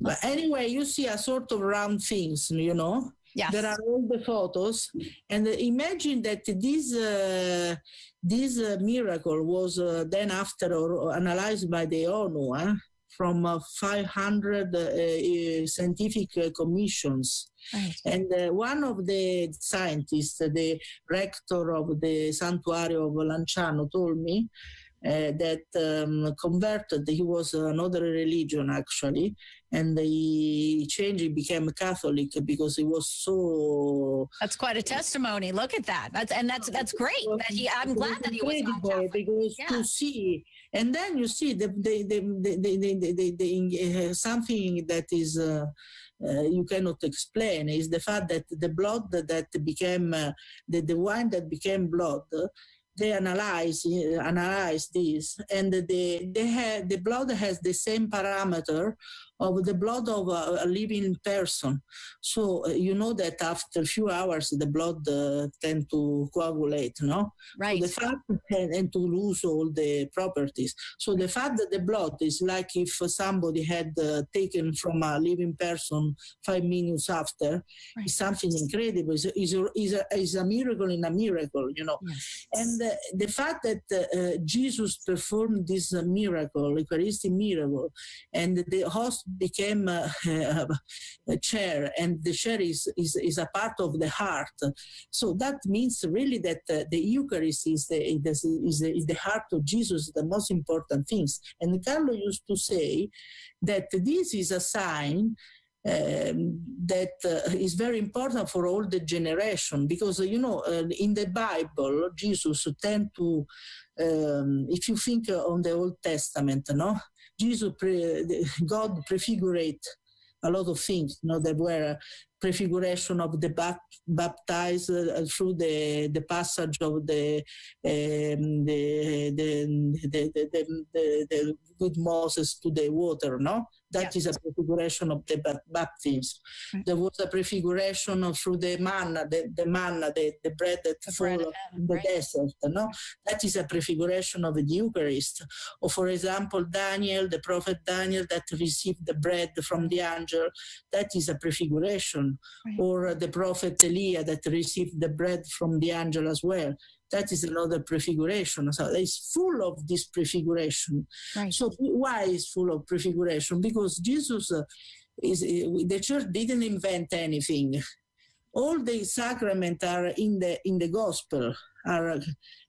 But anyway, you see a sort of round things. You know. yes. There are all the photos, and imagine that this uh, this uh, miracle was uh, then after or analyzed by the ONU huh, from uh, 500 uh, uh, scientific uh, commissions. Right. And uh, one of the scientists, the rector of the Santuario of Lanciano, told me uh, that um, converted, he was another religion actually, and he changed, he became Catholic because he was so. That's quite a testimony. Look at that. That's and that's that's great. That he, I'm glad that he was not Catholic. because Yeah. to see, and then you see the the the the, something that is. Uh, uh, you cannot explain is the fact that the blood that became uh, the, the wine that became blood they analyze uh, analyze this and the they had the blood has the same parameter of the blood of a, living person so uh, you know that after a few hours the blood uh, tend to coagulate no Right. so the fact and, and to lose all the properties. So the fact that the blood is like if somebody had uh, taken from a living person five minutes after Right. is something incredible. Is is a, is a, is a miracle in a miracle, you know. Yes. And uh, the fact that uh, Jesus performed this uh, miracle, Eucharistic miracle, and the host became uh, a chair, and the chair is, is, is a part of the heart. So that means really that uh, the Eucharist is the, is, the, is, the, heart of Jesus, the most important things. And Carlo used to say that this is a sign um, that uh, is very important for all the generation because uh, you know uh, in the bible jesus tend to um, if you think on the old testament no jesus pre- god prefigurate a lot of things you know there were prefiguration of the bap- baptized uh, through the, the passage of the, um, the, the, the, the with Moses to the water, no? That is a prefiguration of the ba- baptism. Right. There was a prefiguration of through the manna, the, the manna, the, the bread that The fall bread in the right? desert, no? Mm. That is a prefiguration of the Eucharist. Or for example, Daniel, the prophet Daniel that received the bread from the angel, that is a prefiguration. Right. Or uh, the prophet Elia that received the bread from the angel as well. That is another prefiguration. So it's full of this prefiguration. Right. So why is full of prefiguration? Because Jesus uh, is the church didn't invent anything. All the sacraments are in the in the gospel. Are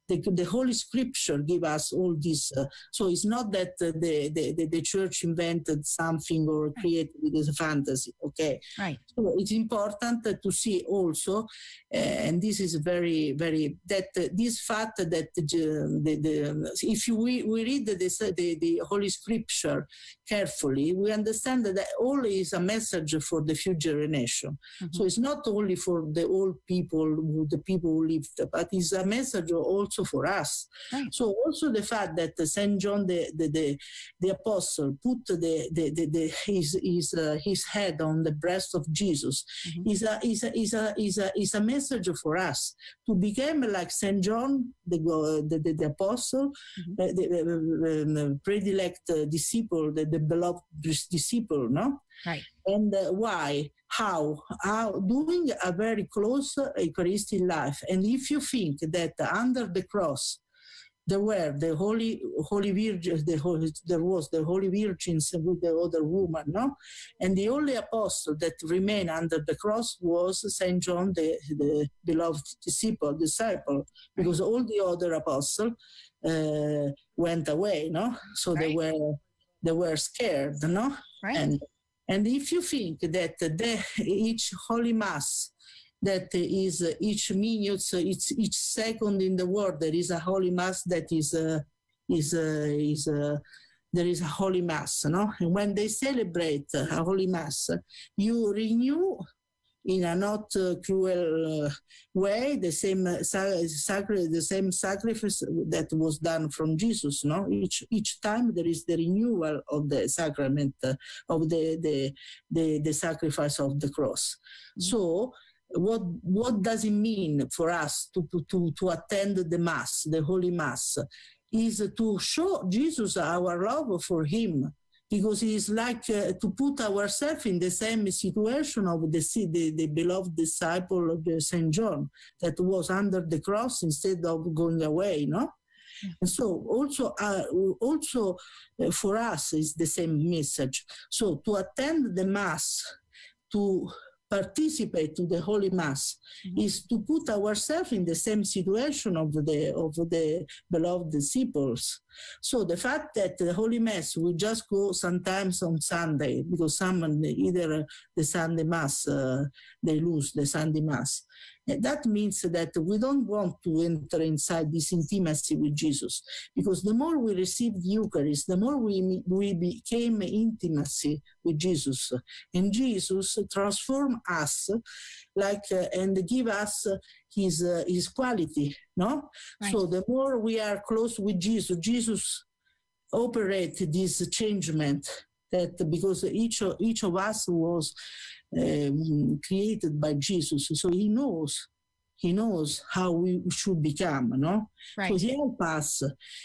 the, the Holy Scripture give us all this. Uh, so it's not that uh, the, the, the church invented something or created it as a fantasy. Okay. Right. So it's important to see also, uh, and this is very, very, that uh, this fact that the, the, if you, we, we read the, the, the Holy Scripture carefully, we understand that all is a message for the future generation. Mhm. So it's not only for the old people, who- the people who lived, but it's a message also for us. Right. So also the fact that Saint John the, the, the, the apostle put the, the, the, the his his uh, his head on the breast of Jesus Mhm. is a is a is a is a is a message for us to become like Saint John the go- the, the, the apostle Mhm. uh, the, uh, predilect uh, disciple the, the beloved disciple no Right. and uh, why? How? How? Doing a very close Eucharistic life. And if you think that under the cross there were the holy holy virgins the holy, there was the holy virgins with the other woman no? And the only apostle that remained under the cross was saint john the, the beloved disciple disciple because all the other apostles uh, went away no? So they were they were scared no? Right. And and if you think that the, each Holy Mass that is each minute, it's each second in the world there is a Holy Mass that is uh, is uh, is uh, there is a Holy Mass, no? And when they celebrate a Holy Mass, you renew in a not uh, cruel uh, way the same uh, sacri- the same sacrifice that was done from Jesus no? Each each time there is the renewal of the sacrament of the, the the the sacrifice of the cross. So what what does it mean for us to to to attend the mass the holy mass? Is to show Jesus our love for him because it is like uh, to put ourselves in the same situation of the, the, the beloved disciple of the Saint John that was under the cross instead of going away, no? And so also, uh, also uh, for us is the same message. So to attend the mass, to participate to the Holy Mass, Mhm. is to put ourselves in the same situation of the of the beloved disciples. So the fact that the Holy Mass we just go sometimes on Sunday because some either the Sunday Mass uh, they lose the Sunday Mass. That means that we don't want to enter inside this intimacy with Jesus because the more we receive the Eucharist, the more we we became intimacy with Jesus, and Jesus transform us like uh, and give us his uh, his quality no Right. so the more we are close with jesus jesus operate this changement that because each of, each of us was um, created by jesus so he knows he knows how we should become no Right. so he help us.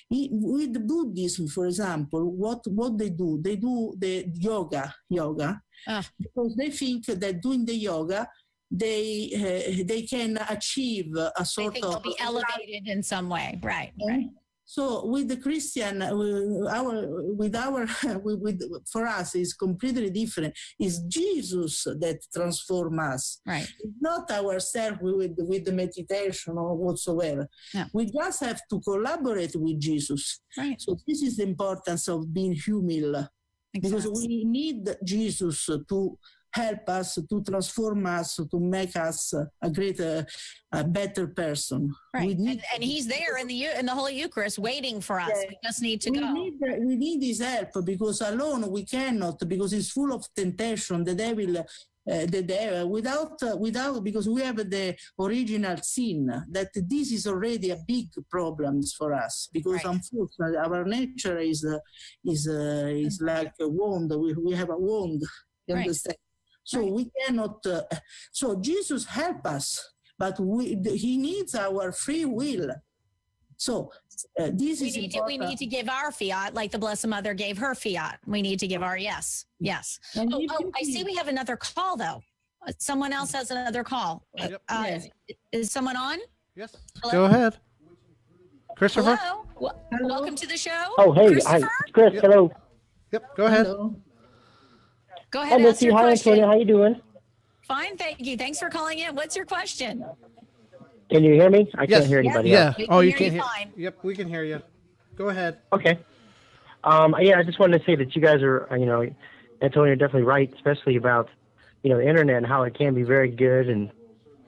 He, with Buddhism, for example, what, what they do, they do the yoga, yoga, Ah. because they think that doing the yoga, they uh, they can achieve a sort they think of they'll be elevated in some way. Right. Right. So with the Christian, uh, our with our with, with for us is completely different. It's Jesus that transforms us Right. not ourselves with, with the meditation or whatsoever. Yeah. We just have to collaborate with Jesus. Right. So this is the importance of being humble because we need Jesus to help us, to transform us, to make us a greater, a better person. Right. We And, and he's there in the in the Holy Eucharist waiting for us. Yeah. We just need to we go. need we need his help because alone we cannot because it's full of temptation. The devil uh, the devil without uh, without because we have the original sin that this is already a big problems for us because Right. unfortunately our nature is uh, is uh, is like a wound we, we have a wound you Right. understand so Right. we cannot uh, so jesus help us but we he needs our free will so uh, this We is need, to, we need to give our fiat like the Blessed Mother gave her fiat. We need to give our yes. Yes. Oh, oh you I see we have another call though. Uh, Someone else has another call. Uh, Yep. uh, Yes. Is someone on? Yes. Hello? Go ahead. Christopher? Hello? Wel- Hello? Welcome to the show. Oh, hey, hi, Chris. Yep. Hello. Yep. Go ahead. Hello. Go ahead and ask Missy. your Hi, question. Antonio. How you doing? Fine, thank you. Thanks for calling in. What's your question? Can you hear me? I Yes. can't hear anybody. Yeah. else. We Oh, can you hear can't you hear. fine. Yep. We can hear you. Go ahead. Okay. Um, yeah, I just wanted to say that you guys are, uh, you know, Antonio, you're definitely right, especially about, you know, the internet and how it can be very good, and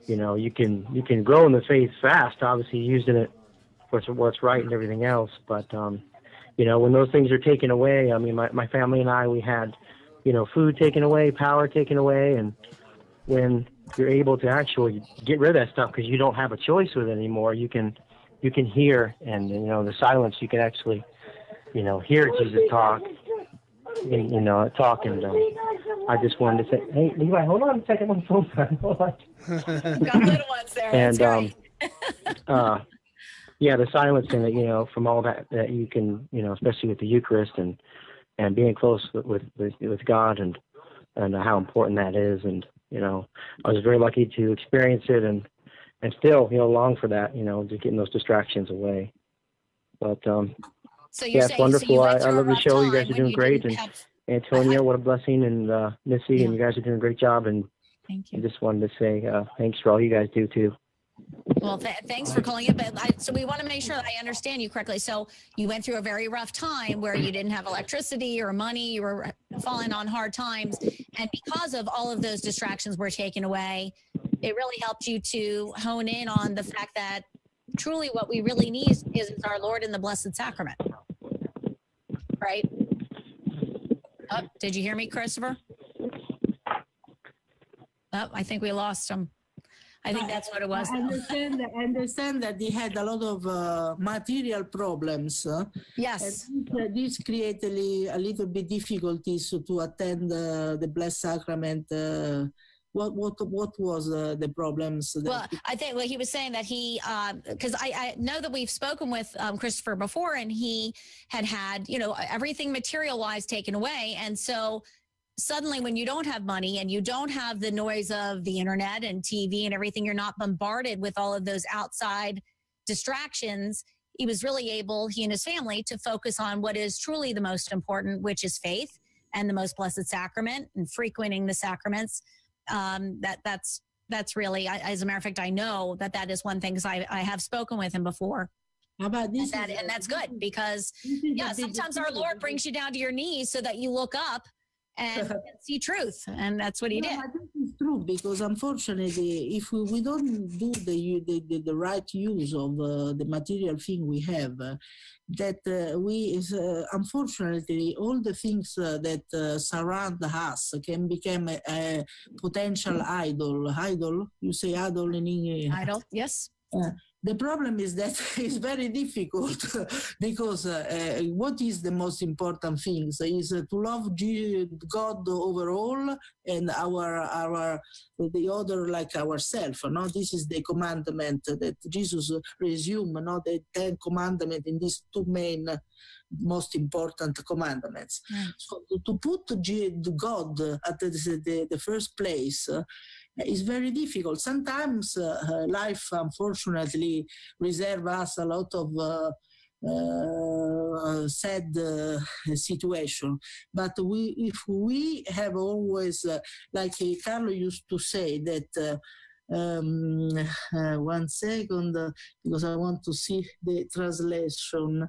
you know, you can you can grow in the faith fast. Obviously, using it for what's right and everything else. But um, you know, when those things are taken away, I mean, my my family and I, we had, you know, food taken away, power taken away, and when you're able to actually get rid of that stuff because you don't have a choice with it anymore, you can you can hear and you know the silence you can actually you know hear Jesus talk and, you know talk and um, I just wanted to say hey Levi hold on a second my phone's on hold on Got little ones there. and um uh yeah the silence and that you know from all that that you can you know especially with the Eucharist and and being close with with with, God and and how important that is and you know I was very lucky to experience it and and still you know long for that you know just getting those distractions away but um So you're yeah, it's saying, so wonderful. you I- I love the show. You guys are doing great, and- have- Antonio, what a blessing, and uh, Missy, Yeah. and you guys are doing a great job. And Thank I just wanted to say uh, thanks for all you guys do too. Well, th- thanks for calling it. But I, so we want to make sure that I understand you correctly. So you went through a very rough time where you didn't have electricity or money. You were falling on hard times, and because of all of those distractions were taken away, it really helped you to hone in on the fact that truly what we really need is, our Lord in the Blessed Sacrament. Right? Oh, did you hear me, Christopher? Oh, I think we lost him. I think that's what it was. I understand, I understand that he had a lot of uh, material problems. uh, and Yes. this, uh, this created a, little bit difficulties to attend uh, the Blessed Sacrament. Uh, what what what was uh, the problems? That Well, I think well, he was saying that he, because I, I know that we've spoken with um, Christopher before, and he had had, you know, everything material wise taken away. And so suddenly, when you don't have money and you don't have the noise of the internet and TV and everything, you're not bombarded with all of those outside distractions. He was really able, he and his family, to focus on what is truly the most important, which is faith and the most blessed sacrament and frequenting the sacraments um, that that's that's really I, as a matter of fact i know that that is one thing because I, I have spoken with him before How about and, this? that, is, and that's good because yeah sometimes our lord brings you down to your knees so that you look up and see truth and that's what he No, did this is true because unfortunately, if we, we don't do the, the, the, the right use of uh, the material thing we have, uh, that uh, we, is, uh, unfortunately, all the things uh, that uh, surround us can become a, a potential idol. Idol, you say idol in English. idol yes The problem is that it's very difficult because uh, uh, what is the most important thing is uh, to love God overall and our our the other like ourselves. No, this is the commandment that Jesus resumed. No, the ten commandment in these two main most important commandments. Right. So to- to put God at the, the, the first place. Is very difficult. Sometimes uh, life, unfortunately, reserve us a lot of uh, uh, sad uh, situation. But we, if we have always, uh, like Carlo used to say, that. Uh, um, one second, because I want to see the translation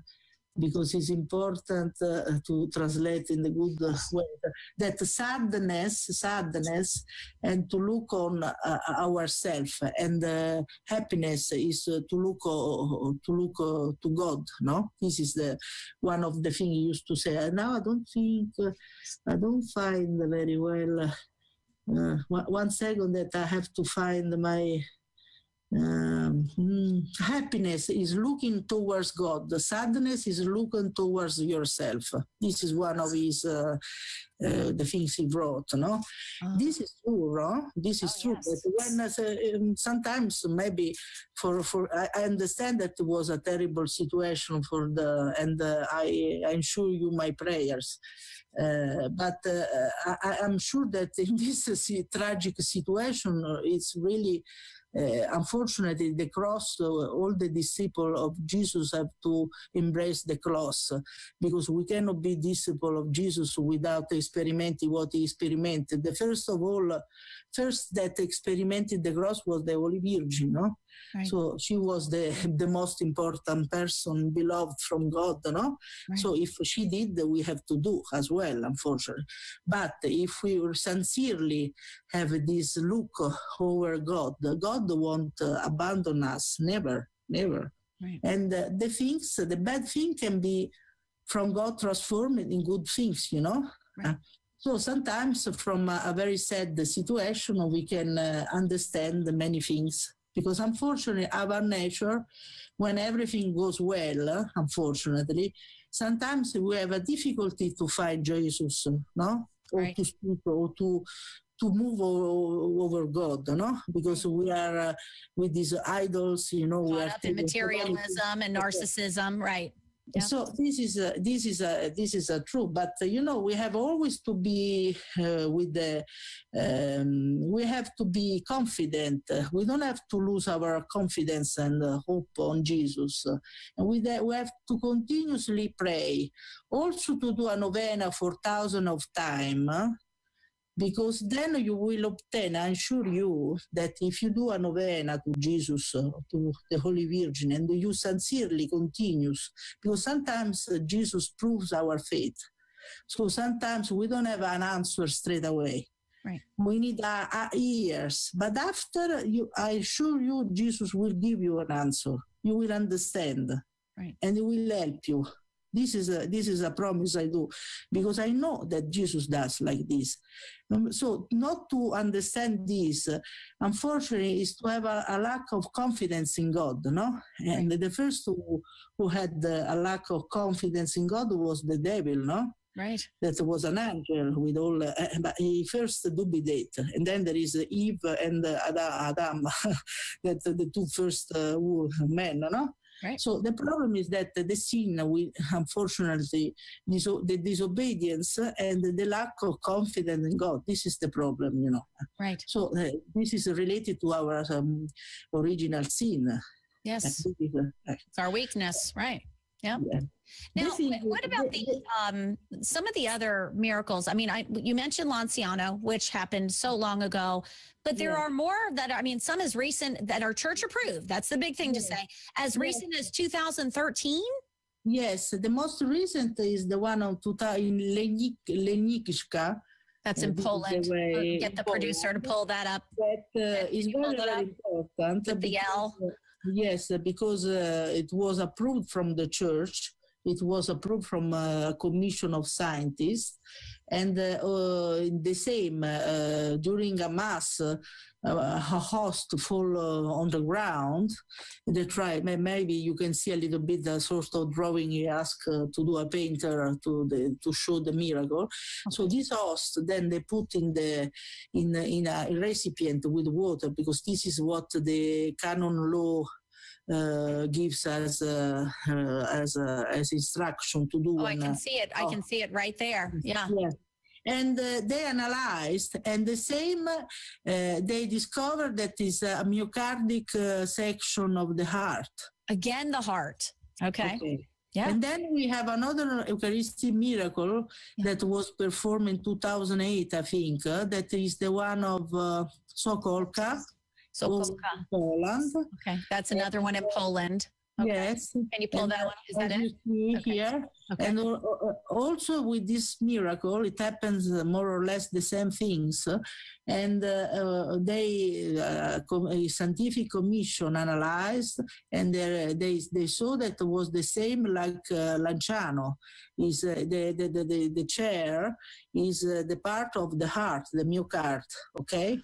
because it's important uh, to translate in the good way that sadness sadness and to look on uh, ourselves and uh, happiness is uh, to look uh, to look uh, to god no? This is the one of the things he used to say. Now i don't think i don't find very well one second that i have to find my um, mm, happiness is looking towards God. The sadness is looking towards yourself. This is one of his uh, uh, the things he wrote. No, this is true. No? This is Oh, true. yes. But when uh, um, sometimes maybe for for I, I understand that it was a terrible situation for the and uh, I I'm sure you my prayers. Uh, but uh, I, I'm sure that in this uh, tragic situation, uh, it's really unfortunately, the cross, uh, all the disciples of Jesus have to embrace the cross uh, because we cannot be disciple of Jesus without experimenting what he experimented. The first of all, uh, first that experimented the cross was the Holy Virgin, no? Right. So she was the the most important person, beloved from God, no? Right. So if she did, we have to do as well, unfortunately. But if we sincerely have this look over God. God won't uh, abandon us, never, never. Right. And uh, the things, the bad thing can be from God transformed in good things, you know. Right. Uh, so sometimes from a, a very sad situation, we can uh, understand many things because unfortunately our nature, when everything goes well, unfortunately, sometimes we have a difficulty to find Jesus, no? Or Right. to speak or to to move o- over God, no? Because we are uh, with these idols, you know, we caught are up in materialism and narcissism right Yeah. so this is a, this is a, this is a true, but uh, you know we have always to be uh, with the um, we have to be confident. Uh, we don't have to lose our confidence and uh, hope on Jesus, and we de- we have to continuously pray. Also to do a novena for thousand of time. uh, because then you will obtain, I assure you, that if you do a novena to Jesus, uh, to the Holy Virgin, and you sincerely continues, because sometimes uh, Jesus proves our faith. So sometimes we don't have an answer straight away. Right. We need uh, years, but after you, I assure you, Jesus will give you an answer. You will understand, Right. and He will help you. This is a this is a promise I do, because I know that Jesus does like this. Um, So not to understand this, uh, unfortunately, is to have a, a lack of confidence in God. No, and the first who, who had a lack of confidence in God was the devil. No, Right. that was an angel with all, uh, but he first dubidate, and then there is Eve and uh, Adam, Adam that the two first uh, men, no? Right. So the problem is that the sin, we unfortunately, the disobedience and the lack of confidence in God. This is the problem, you know. Right. So uh, this is related to our um, original sin. Yes. Uh, It's our weakness. Right. Yeah. yeah. Now, is- what about the um, some of the other miracles? I mean, I you mentioned Lanciano, which happened so long ago, but there Yeah. are more that I mean, some as recent that are church approved. That's the big thing to say. As Yeah. recent as 2013. Yes, the most recent is the one of 2000 in Lenik, Lenikishka. That's Uh, in this is the Poland. Uh, Get the producer to pull that up. That uh, is very, very important. The L? Yes, uh, because uh, it was approved from the church. It was approved from a commission of scientists. And uh, uh, in the same, uh, during a mass, uh, a host fall on the ground. They try, maybe you can see a little bit the sort of drawing he asked to do a painter to, the, to show the miracle. So this host, then they put in the in in a recipient with water because this is what the canon law gives as uh, uh, as uh, as instruction to do. Oh, I can uh, see it. I oh. can see it right there. Yeah. yeah. And uh, they analyzed, and the same, uh, they discovered that is a myocardic uh, section of the heart. Again, the heart. Okay. Yeah. And then we have another Eucharistic miracle Yeah. that was performed in 2008, I think. uh, that is the one of uh, Sokolka, So, was Polka. in Poland. okay. That's another one in Poland. Okay. Yes. Can you pull And, that one? Is that it? Okay. here. Okay. And al- al- also with this miracle, it happens uh, more or less the same things. uh, And uh, uh, they, uh, a scientific commission analyzed, and they, they, they saw that it was the same like uh, Lanciano. Is uh, the, the, the, the, chair is uh, the part of the heart, the myocard. Okay.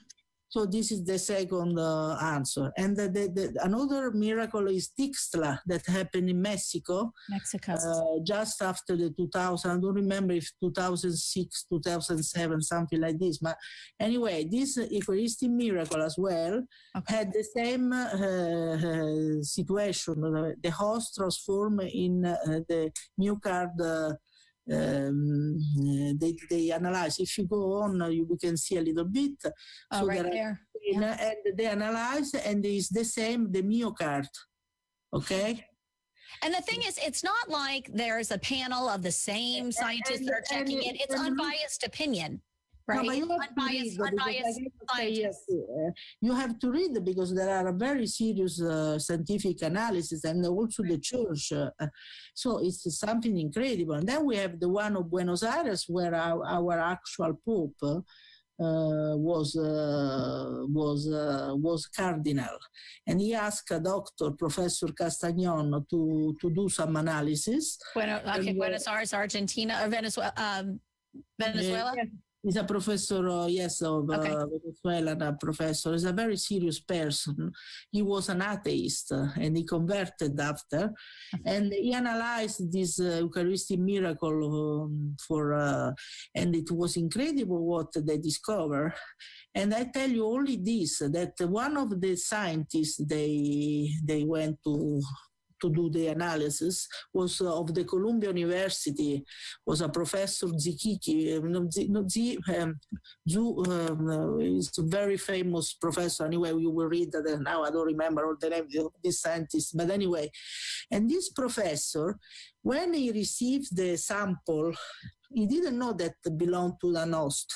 So this is the second uh, answer. And the, the, the, another miracle is Tixtla that happened in Mexico Mexico. uh, just after the 2000 i don't remember if 2006 2007 something like this but anyway this eucharistic miracle as well Okay. had the same uh, uh, situation the, the host transformed in uh, the myocard uh, um, uh, they, they analyze if you go on you we can see a little bit oh, so right there in, and they analyze and it's the same the myocard okay? And the thing is, it's not like there's a panel of the same scientists and- that are checking and- it. It's unbiased opinion, right? but you have to unbiased, read, because unbiased yes, you have to read because there are very serious uh, scientific analysis and also the church. Uh, so it's something incredible. And then we have the one of Buenos Aires where our, our actual pope uh, uh, was uh, was uh, was cardinal, and he asked a doctor, Professor Castañón, to to do some analysis. Bueno, okay, uh, Buenos Aires, Argentina, or Venezuela. Um, Venezuela. Yeah, He's a professor, uh, yes, of uh, Okay. Venezuelan uh, professor. He's a very serious person. He was an atheist uh, and he converted after. And he analyzed this uh, Eucharistic miracle um, for, uh, and it was incredible what they discovered. And I tell you only this: that one of the scientists they they went to to do the analysis was uh, of the Columbia University was a professor Zikiki, um, no, Z, no, Z, um, Zu, um, uh, is a very famous professor. Anyway, you will read that. Now I don't remember all the name of this scientist, but anyway, and this professor, when he received the sample, he didn't know that it belonged to the host.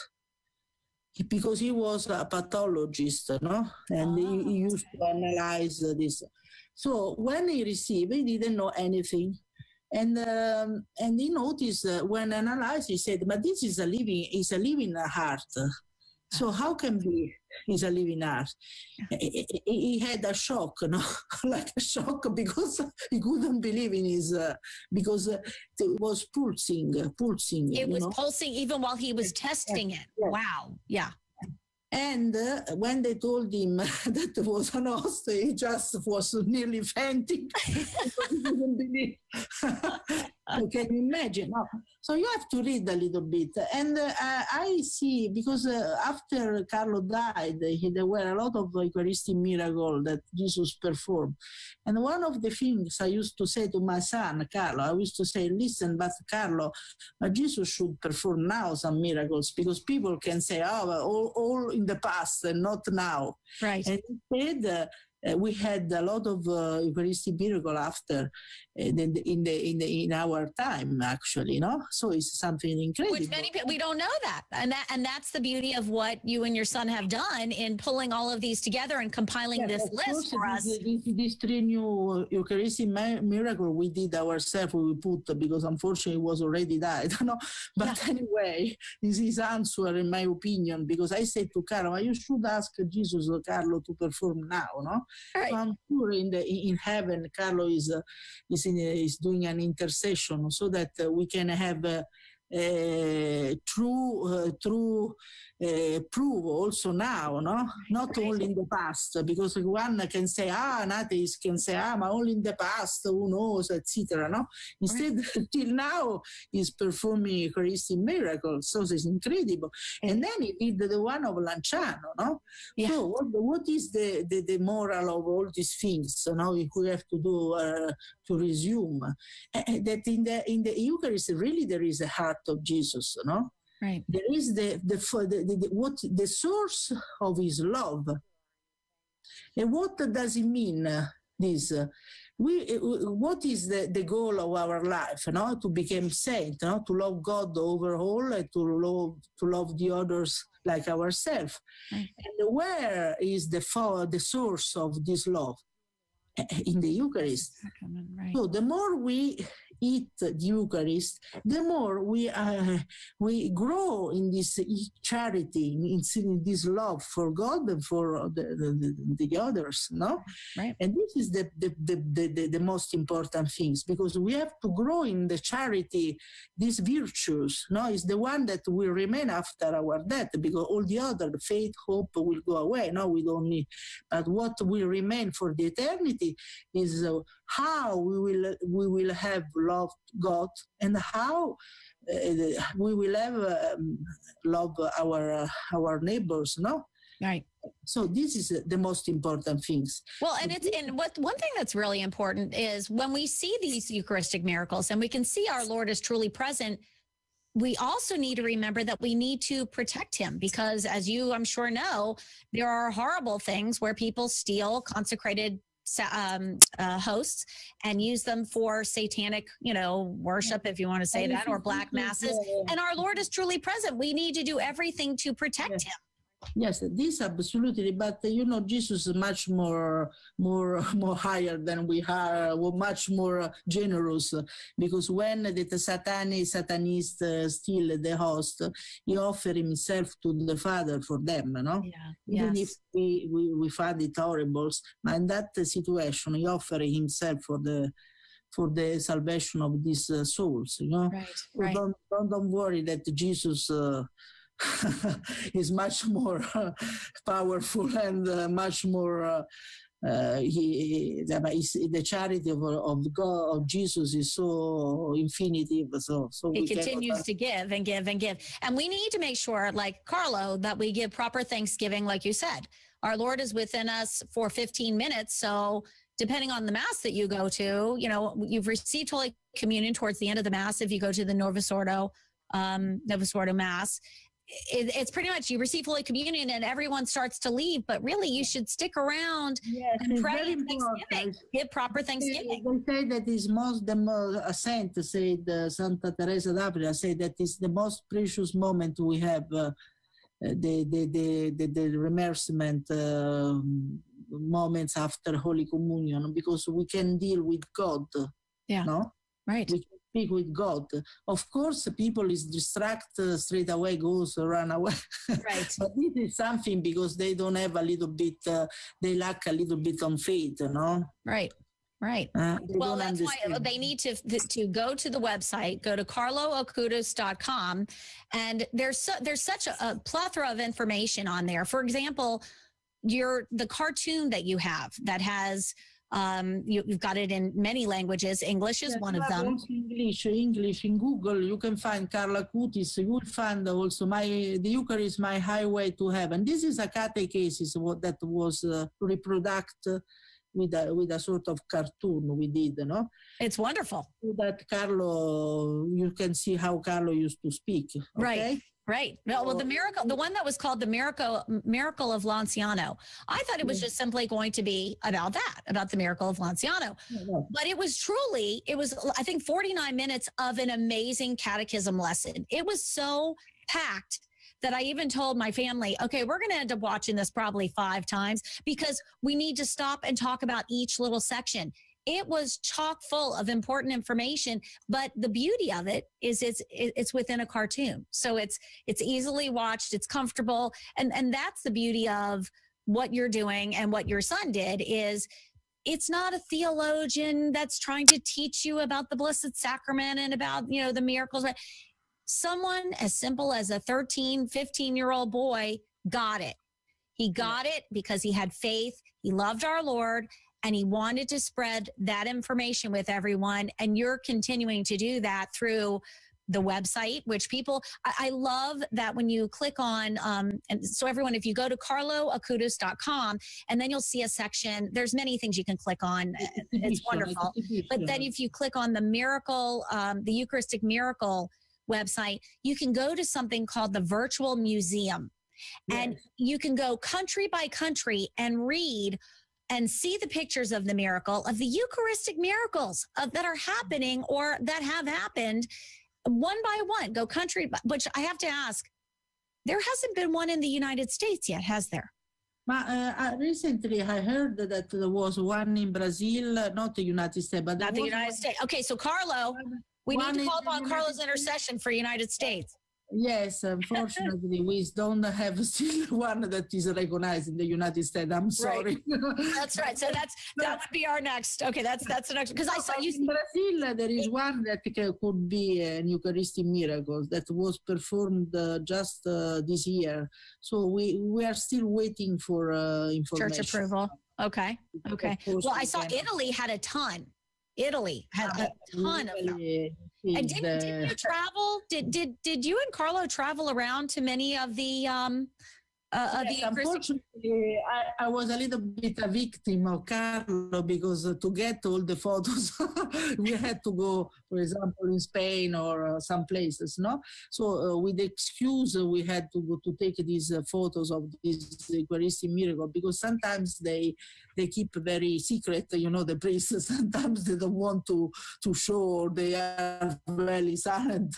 because he was a pathologist, no? And he, he used to analyze this. So when he received, he didn't know anything. And um, and he noticed uh, when analyzed, he said, "But this is a living, is a living heart. So how can be is a living heart?" He, had a shock, no, like a shock because he couldn't believe in his uh, because uh, it was pulsing, pulsing. It was know? pulsing even while he was testing it. yes. Wow. Yeah. And uh, when they told him that was an host, he just was nearly fainting. you can imagine. So you have to read a little bit. And uh, I see, because uh, after Carlo died, he, there were a lot of Eucharistic miracles that Jesus performed. And one of the things I used to say to my son, Carlo, I used to say, listen, but Carlo, but Jesus should perform now some miracles because people can say, oh, all, all in the past and not now. Right. And instead, uh, uh, we had a lot of uh, Eucharistic miracle after uh, in, the, in the in the in our time actually, no. So it's something incredible. Which many people we don't know that, and that and that's the beauty of what you and your son have done in pulling all of these together and compiling Yeah, this list for us. These, three new Eucharistic miracle we did ourselves. We put because unfortunately it was already died. No, but anyway, this is answer in my opinion because I said to Carlo, you should ask Jesus or Carlo to perform now. No, Right. so I'm sure in the in heaven Carlo is uh, is in, is doing an intercession so that uh, we can have. Uh, uh, true uh, true uh, proof also now no? Not only in the past because one can say ah an atheist can say ah but only in the past who knows etc no? Instead till now he's performing Eucharistic miracles so it's incredible. And then he did the one of Lanciano no? Yeah. so what, what is the, the the moral of all these things you know if we have to do uh, to resume? That in the in the Eucharist really there is a heart of Jesus no? Right. there is the the, the, the, what the source of his love. And what does it mean uh, this uh, we uh, what is the, the goal of our life you know to become saint know to love god overall and to love to love the others like ourselves Right. and where is the for, the source of this love? Uh, in the eucharist. Right. so the more we eat the Eucharist, the more we uh, we grow in this charity, in, in this love for God and for the, the, the, the others. No, Right. and this is the the, the, the, the most important things because we have to grow in the charity. These virtues, no, is the one that will remain after our death because all the other the faith, hope will go away. No, we don't need. But what will remain for the eternity is uh, how we will we will have loved God and how uh, we will have um, love our uh, our neighbors. No, Right. so this is the most important things. Well, and it's and what one thing that's really important is when we see these Eucharistic miracles and we can see our Lord is truly present. We also need to remember that we need to protect him because, as you I'm sure know, there are horrible things where people steal consecrated um, uh, hosts and use them for satanic, you know, worship, if you want to say that, or black masses. And our Lord is truly present. We need to do everything to protect him. Yes, this absolutely. But uh, you know, Jesus is much more, more, more higher than we are. We're much more uh, generous uh, because when the, satanic satanist uh, steal the host, he offer himself to the Father for them. You know, Yeah. even if we, we we find it horrible, but in that situation, he offer himself for the for the salvation of these uh, souls. You know. Right. So Right. Don't, don't don't worry that Jesus uh, is much more uh, powerful and uh, much more. Uh, uh, he, the, the charity of, of God of Jesus is so infinitive. So so He cannot- continues to give and give and give. And we need to make sure, like Carlo, that we give proper thanksgiving, like you said. Our Lord is within us for 15 minutes. So, depending on the Mass that you go to, you know, you've received Holy Communion towards the end of the Mass if you go to the Novus Ordo, um, Novus Ordo Mass. It, it's pretty much you receive Holy Communion and everyone starts to leave, but really you should stick around Yes, and pray Thanksgiving. Give proper Thanksgiving. They say that is most the most a saint said uh, Santa Teresa d'Avila said that is the most precious moment we have uh, uh, the, the, the, the, the um, moments after Holy Communion because we can deal with God. Yeah. No? Right. We speak with God. Of course, people is distracted straight away, goes run away. Right. but this is something because they don't have a little bit, uh, they lack a little bit on faith, you know? Right. Right. Uh, Well, that's why they need to to go to the website, go to carloacutis.com, and there's so, there's such a, a plethora of information on there. For example, your the cartoon that you have that has um, you, you've got it in many languages. English is Yeah, one of them. English, English in Google, you can find Carlo Acutis. You will find also my the Eucharist, my highway to heaven. This is a catechesis what that was uh, reproduced with a with a sort of cartoon we did, no? It's wonderful. That Carlo, you can see how Carlo used to speak. Okay? Right. No, well, the miracle, the one that was called the miracle, miracle of Lanciano. I thought it was just simply going to be about that, about the miracle of Lanciano. But it was truly it was i think 49 minutes of an amazing catechism lesson. It was so packed that i even told my family okay we're going to end up watching this probably five times because we need to stop and talk about each little section it was chock full of important information but the beauty of it is it's it's within a cartoon. So it's it's easily watched it's comfortable and and that's the beauty of what you're doing and what your son did is it's not a theologian that's trying to teach you about the blessed sacrament and about you know the miracles. Someone as simple as a 13 15 year old boy got it. He got it because he had faith. He loved our lord and he wanted to spread that information with everyone. And you're continuing to do that through the website which people i, love that when you click on um, and so everyone if you go to carloacutis.com and then you'll see a section. There's many things you can click on. It's wonderful. but then if you click on the miracle um, the eucharistic miracle website you can go to something called the virtual museum. And you can go country by country and read and see the pictures of the miracle of the eucharistic miracles of, that are happening or that have happened one by one go country by, which i have to ask there hasn't been one in the united states yet has there? But uh, recently, I heard that there was one in Brazil, uh, not the United States, but not the united one- states. Okay so carlo we need to call upon United carlo's States. intercession for united states Yes, unfortunately, we don't have still one that is recognized in the United States. I'm sorry. That's right. So that's that would be our next. Okay, that's that's the next because I saw you. in Brazil, there is one that could be an Eucharistic miracle that was performed uh, just uh, this year. So we we are still waiting for uh, information. Church approval. Okay. Okay. Well, I saw Italy had a ton. Italy had a ton of them. And didn't, didn't uh, you travel? Did did did you and Carlo travel around to many of the um uh, the Yes, unfortunately, I, I was a little bit a victim of Carlo because uh, to get all the photos, we had to go, for example, in Spain or uh, some places, no? So uh, with the excuse, uh, we had to go to take these uh, photos of this Eucharistic miracle because sometimes they they keep very secret, you know, the priests. Sometimes they don't want to to show or they are very silent.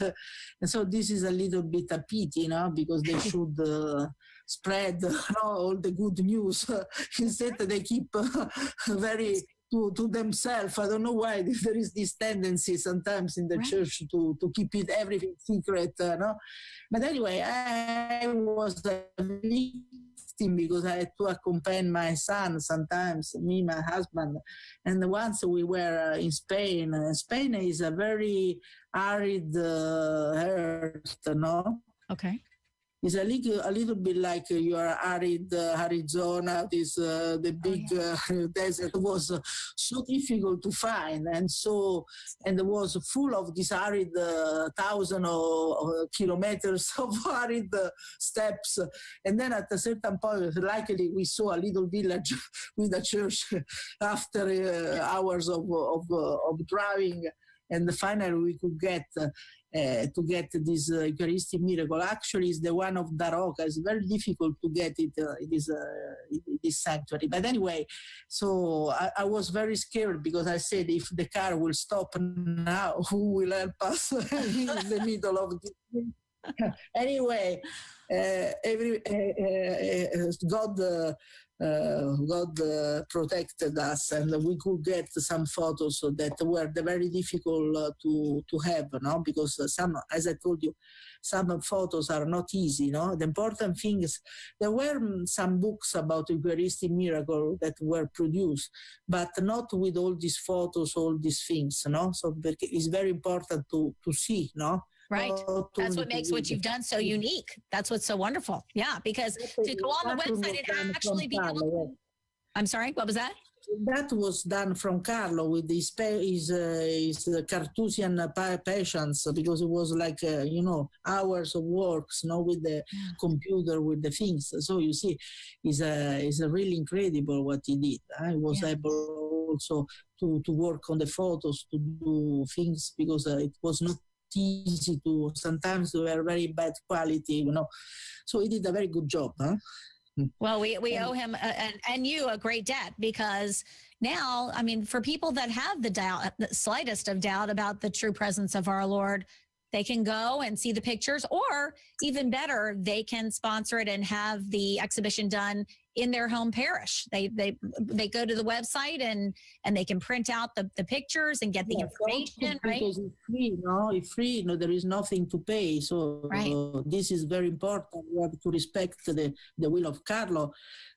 And so this is a little bit a pity, you know, because they should uh, spread you know, all the good news. Instead, they keep very to, to themselves. I don't know why there is this tendency sometimes in the Right. church to, to keep it everything secret. Uh, no? But anyway, I was a victim because I had to accompany my son sometimes, me, my husband. And once we were uh, in Spain, uh, Spain is a very arid uh, earth, no? Okay. It's a little, a little bit like your arid Arizona. This uh, the big uh, desert was uh, so difficult to find, and so and it was full of these arid uh, thousand of, of kilometers of arid uh, steps. And then at a certain point, luckily we saw a little village with a church after uh, hours of of, of driving, and finally we could get. Uh, to get this uh, Eucharistic miracle. Actually, is the one of Daroca. It's very difficult to get it uh, in this uh, in this sanctuary. But anyway, so I, I was very scared because I said if the car will stop now, who will help us in the middle of this? anyway, uh, every uh, uh, God. Uh, God uh, protected us, and we could get some photos that were very difficult uh, to to have, no? Because some, as I told you, some photos are not easy. No, the important thing is there were some books about the Eucharistic miracle that were produced, but not with all these photos, all these things. No, so it's very important to to see. No. Right. That's what makes what you've done so unique. That's what's so wonderful. Yeah, because to go on the website and actually be able to, I'm sorry, what was that? That was done from Carlo with his his, uh, his uh, Carthusian patience because it was like uh, you know hours of works, you know, with the computer with the things. So you see, it's a it's a really incredible what he did. I was yeah. able also to to work on the photos, to do things because uh, it was not easy to sometimes they were very bad quality you know so he did a very good job huh? Well we, we owe him a, and, and you a great debt because now i mean for people that have the doubt the slightest of doubt about the true presence of our lord they can go and see the pictures or even better they can sponsor it and have the exhibition done in their home parish. They they they go to the website and and they can print out the, the pictures and get the information right? because it's free no? It's free no there is nothing to pay. So right. uh, this is very important. We have to respect the the will of carlo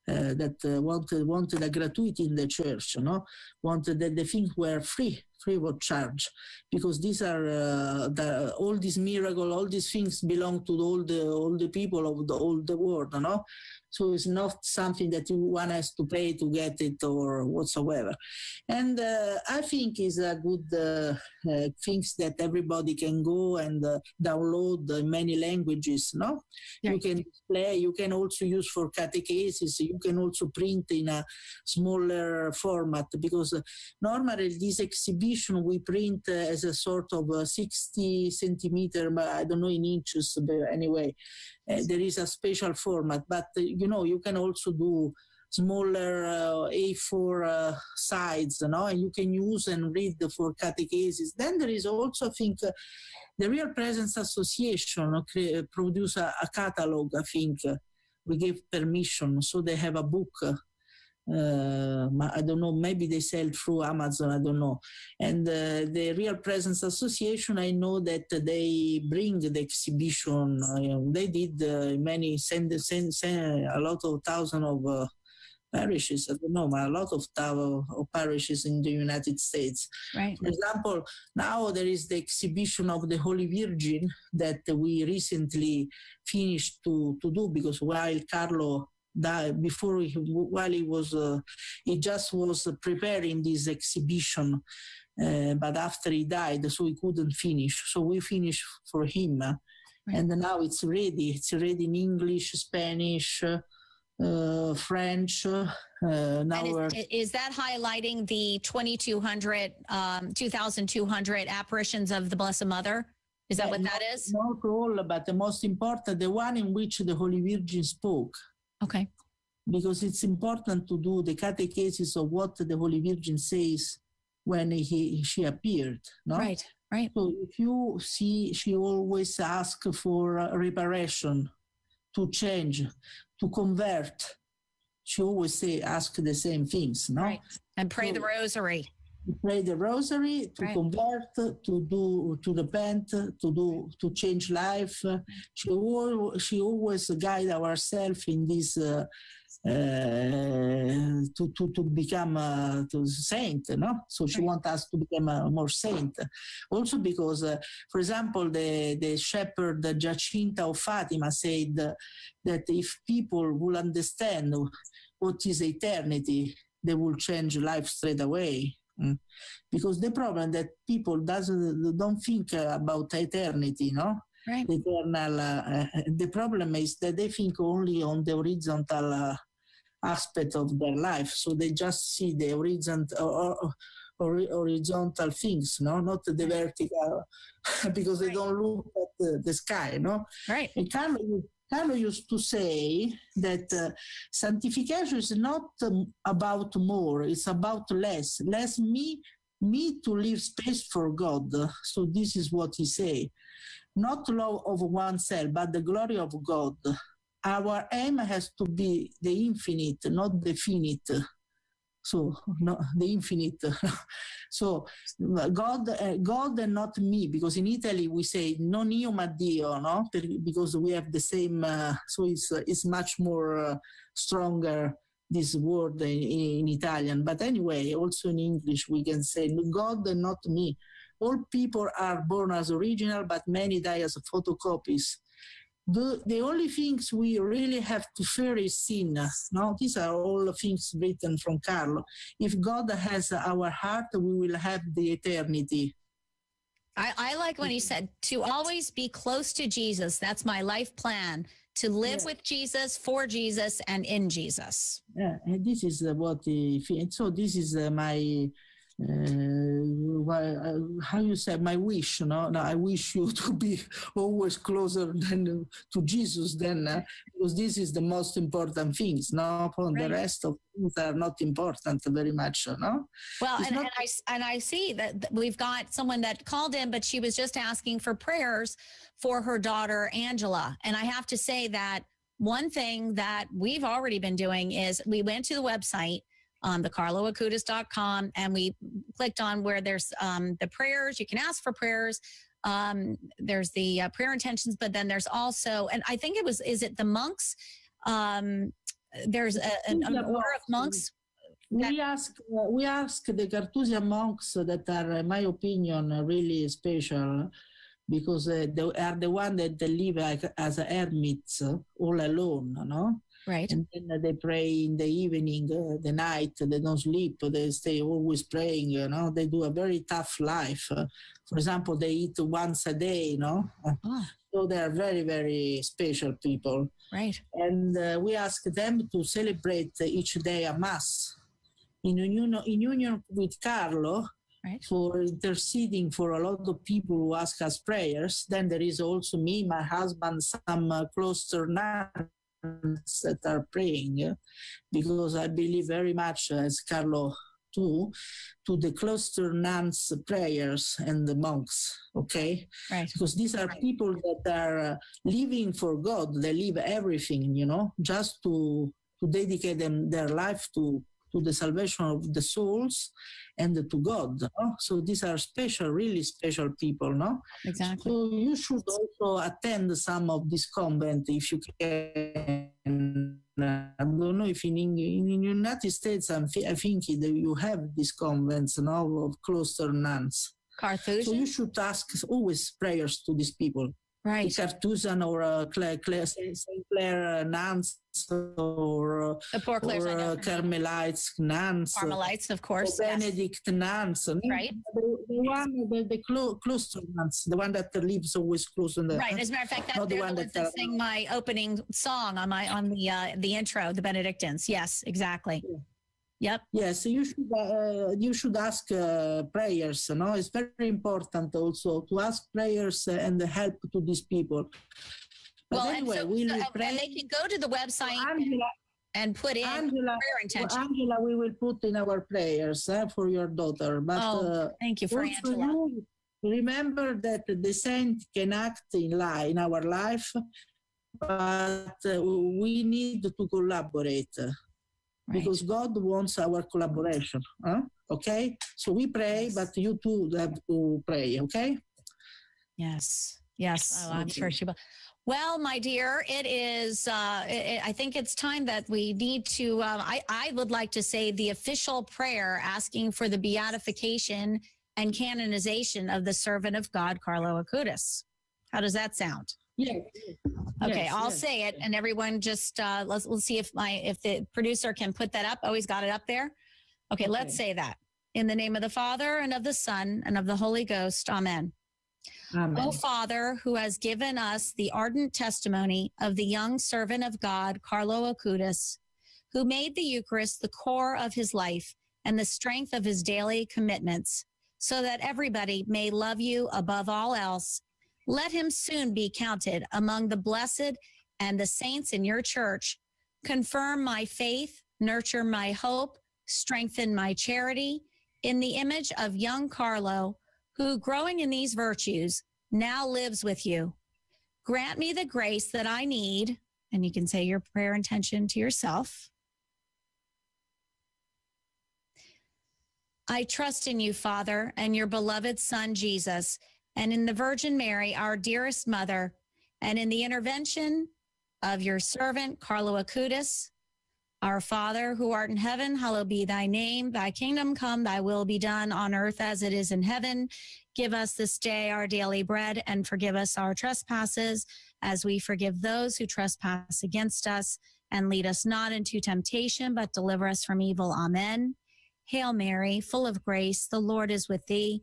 uh, that uh, wanted wanted a gratuity in the church, you know, wanted that the things were free, free of charge, because these are uh, the, all these miracle, all these things belong to all the all the people of the all the world, you know. So it's not something that one has to pay to get it or whatsoever. And uh, I think is a good uh, uh, things that everybody can go and uh, download in many languages. No, yeah. you can display. You can also use for catechesis. You can also print in a smaller format because uh, normally this exhibition we print uh, as a sort of 60 centimeter, but I don't know in inches. But anyway, there is a special format, but uh, you know you can also do smaller uh, A4 uh, sides, you know, and you can use and read for catechesis. Then there is also, I think, uh, the Real Presence Association uh, produce a, a, catalog, I think. we gave permission, so they have a book uh, I don't know, maybe they sell through Amazon, I don't know. And uh, the Real Presence Association, I know that they bring the exhibition. Uh, they did uh, many, send, send, send a lot of thousands of uh, parishes, I don't know, a lot of, of parishes in the United States. Right. For example, now there is the exhibition of the Holy Virgin that we recently finished to, to do because while Carlo died before he, while he was uh, he just was preparing this exhibition uh, but after he died so he couldn't finish so we finished for him right. and now it's ready it's ready in english spanish uh, french uh, now is, is, that highlighting the 2200 um, 2200 apparitions of the blessed mother is that yeah, what that is? Not all, but the most important, the one in which the Holy Virgin spoke. Okay. Because it's important to do the catechesis of what the Holy Virgin says when he, she appeared. No? Right, right. So if you see, she always asks for reparation, to change, to convert. She always say, ask the same things, no? Right. And pray so, the rosary. Pray the rosary to right. convert, to do, to repent, to do, to change life. She, she always guide ourselves in this uh, uh, to, to, to become a to saint, no? So she right. wants us to become a more saint. Also because, uh, for example, the, the shepherd Jacinta of Fatima said that if people will understand what is eternity, they will change life straight away. Mm. Because the problem that people doesn't don't think about eternity, no? Right. The eternal. Uh, the problem is that they think only on the horizontal uh, aspect of their life. So they just see the horizontal or, or, horizontal things, no, not the vertical, because they don't look at the, the sky, no. Right. And Carlo, Carlo used to say that uh, sanctification is not um, about more; it's about less. Less me, me to leave space for God. So this is what he say. not love of oneself, but the glory of God. Our aim has to be the infinite, not the finite. So, no, the infinite. so, God, uh, God and not me, because in Italy we say non io ma Dio, no? Because we have the same. Uh, so it's uh, it's much more uh, stronger this word in, in Italian. But anyway, also in English we can say God and not me. All people are born as original, but many die as photocopies. The, the only things we really have to fear is sin. No, these are all things written from Carlo. If God has our heart, we will have the eternity. I, I like when he said to always be close to Jesus. That's my life plan to live Yeah. with Jesus, for Jesus, and in Jesus. Yeah, and this is what the so this is my uh, how you say my wish no? no i wish you to be always closer than to jesus then uh, because this is the most important things no the Right. rest of things are not important very much no Well, and, not- and I and I see that we've got someone that called in, but she was just asking for prayers for her daughter Angela. And I have to say that one thing that we've already been doing is we went to the website, um, thecarloacutis.com, and we clicked on where there's um, the prayers. You can ask for prayers. Um, there's the uh, prayer intentions, but then there's also, and I think it was, is it the monks? Um, there's a, an, an order of monks. we ask uh, we ask the Carthusian monks that are, in my opinion, really special because uh, they are the one that they live like as hermits uh, all alone, no? Right. And then they pray in the evening, uh, the night. They don't sleep. They stay always praying. You know, they do a very tough life. Uh, for example, they eat once a day. You know, Oh, so they are very, very special people right. and uh, we ask them to celebrate each day a mass in union, in union with Carlo Right. for interceding for a lot of people who ask us prayers. Then there is also me, my husband, some uh, cloister nuns that are praying because I believe very much, uh, as Carlo too, to the cloister nuns' prayers and the monks. Okay Right. because these are people that are uh, living for God. They leave everything, you know, just to to dedicate them their life to to the salvation of the souls and to God. no? So these are special, really special people, no? Exactly. So you should also attend some of this convent if you can. I don't know if in in, in United States, I'm, I think that you have these convents now of cloister nuns. So you should ask always prayers to these people. Right. Carthusian or uh, Clare, Clare, Saint Clare uh, nuns or, uh, The poor Clare's or uh, Carmelites nuns. uh, Carmelites, of course. yes. Benedict nuns. uh, Right. The, the one, the, the clo- cloister nuns, the one that lives always close in the. Right. As a matter of fact, that, Not the they're the one that, that uh, sing my opening song on my on the uh, the intro, the Benedictines. Yes, exactly. Yeah. Yep. Yes, you should uh, you should ask uh, prayers. No, it's very important also to ask prayers and help to these people. But Well, anyway, and, so, we so- will and they can go to the website Angela, and put in Angela, prayer intention. Angela, we will put in our prayers uh, for your daughter. But Oh, uh, Thank you for Angela. you remember that the saint can act in life in our life, but uh, we need to collaborate Right. because God wants our collaboration. huh? Okay, so we pray, Yes. but you too have to pray. Okay. Yes. Yes. Oh, I'm sure she will. Well, my dear, it is. Uh, it, I think it's time that we need to. Um, I I would like to say the official prayer asking for the beatification and canonization of the servant of God, Carlo Acutis. How does that sound? Yeah. Okay, Yes, I'll yes, say it, and everyone just uh, let's let's see if my if the producer can put that up. Oh, he's got it up there. Okay, let's say that in the name of the Father and of the Son and of the Holy Ghost. Amen. Amen. O Father, who has given us the ardent testimony of the young servant of God, Carlo Acutis, who made the Eucharist the core of his life and the strength of his daily commitments, so that everybody may love you above all else, let him soon be counted among the blessed and the saints in your church. Confirm my faith, nurture my hope, strengthen my charity in the image of young Carlo who, growing in these virtues, now lives with you. Grant me the grace that I need. And you can say your prayer intention to yourself. I trust in you, Father, and your beloved Son, Jesus, and in the Virgin Mary, our dearest mother, and in the intervention of your servant, Carlo Acutis. Our Father, who art in heaven, hallowed be thy name. Thy kingdom come, thy will be done on earth as it is in heaven. Give us this day our daily bread and forgive us our trespasses as we forgive those who trespass against us. And lead us not into temptation, but deliver us from evil. Amen. Hail Mary, full of grace, the Lord is with thee.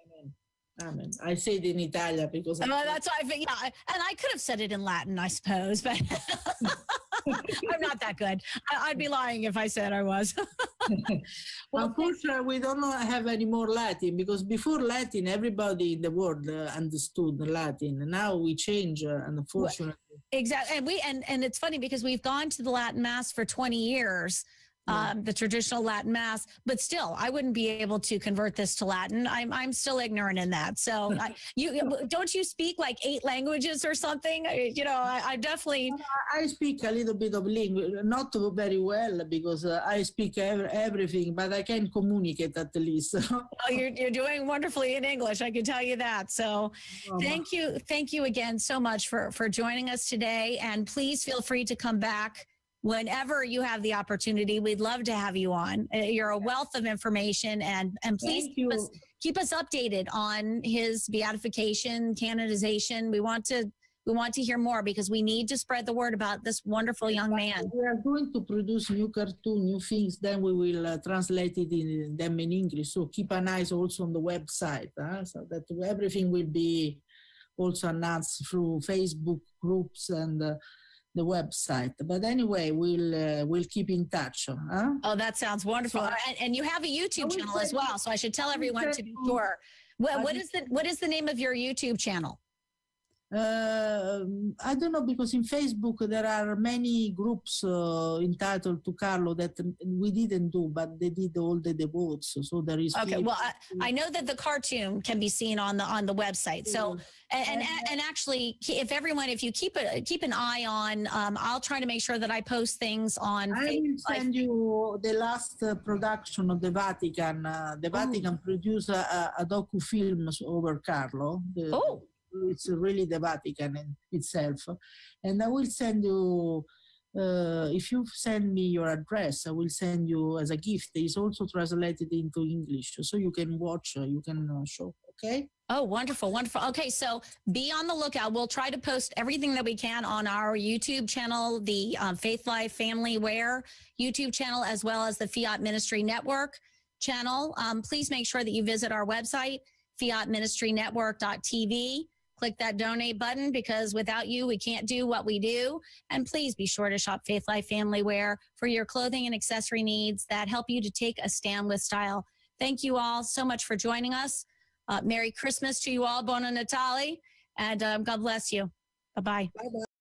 Amen. I say it in Italian because Oh, that's why I think, yeah. And I could have said it in Latin, I suppose, but I'm not that good. I, I'd be lying if I said I was. well, Unfortunately, we don't have any more Latin because before Latin, everybody in the world uh, understood Latin. Now we change, uh, unfortunately. exactly. And we and and it's funny because we've gone to the Latin Mass for 20 years. Yeah. Um, the traditional Latin Mass, but still, I wouldn't be able to convert this to Latin. I'm I'm still ignorant in that. So, I, you don't you speak like eight languages or something? You know, I, I definitely I speak a little bit of language, not very well because uh, I speak ev- everything, but I can communicate at least. Oh, you're you're doing wonderfully in English. I can tell you that. So thank you, thank you again so much for for joining us today. And please feel free to come back whenever you have the opportunity. We'd love to have you on. Uh, You're a wealth of information, and and please keep us keep us updated on his beatification, canonization. We want to we want to hear more because we need to spread the word about this wonderful young man. We are going to produce new cartoon, new things. Then we will uh, translate it in them in English. So keep an eye also on the website, huh? so that everything will be also announced through Facebook groups and uh, the website. But anyway, we'll uh, we'll keep in touch. Huh? Oh, that sounds wonderful. So- and, and you have a YouTube channel as well. So I should tell everyone to be sure. What, what is the what is the name of your YouTube channel? Uh, I don't know because in Facebook there are many groups uh, entitled to Carlo that we didn't do, but they did all the devotes. So there is. Okay, well, I, I know that the cartoon can be seen on the on the website. So and and, and actually, if everyone, if you keep a keep an eye on, um, I'll try to make sure that I post things on. I will send you the last uh, production of the Vatican. Uh, the Vatican produced a, a, a docu film over Carlo. The- Oh. It's really the Vatican itself. And I will send you, uh, if you send me your address, I will send you as a gift. It's also translated into English, so you can watch, uh, you can uh, show. Okay? Oh, wonderful, wonderful. Okay, so be on the lookout. We'll try to post everything that we can on our YouTube channel, the um, Faith Life Family Wear YouTube channel, as well as the Fiat Ministry Network channel. Um, please make sure that you visit our website, fiatministrynetwork.tv. Click that donate button because without you, we can't do what we do. And please be sure to shop Faith Life Family Wear for your clothing and accessory needs that help you to take a stand with style. Thank you all so much for joining us. Uh, Merry Christmas to you all, Buona Natale, and um, God bless you. Bye bye. Bye bye.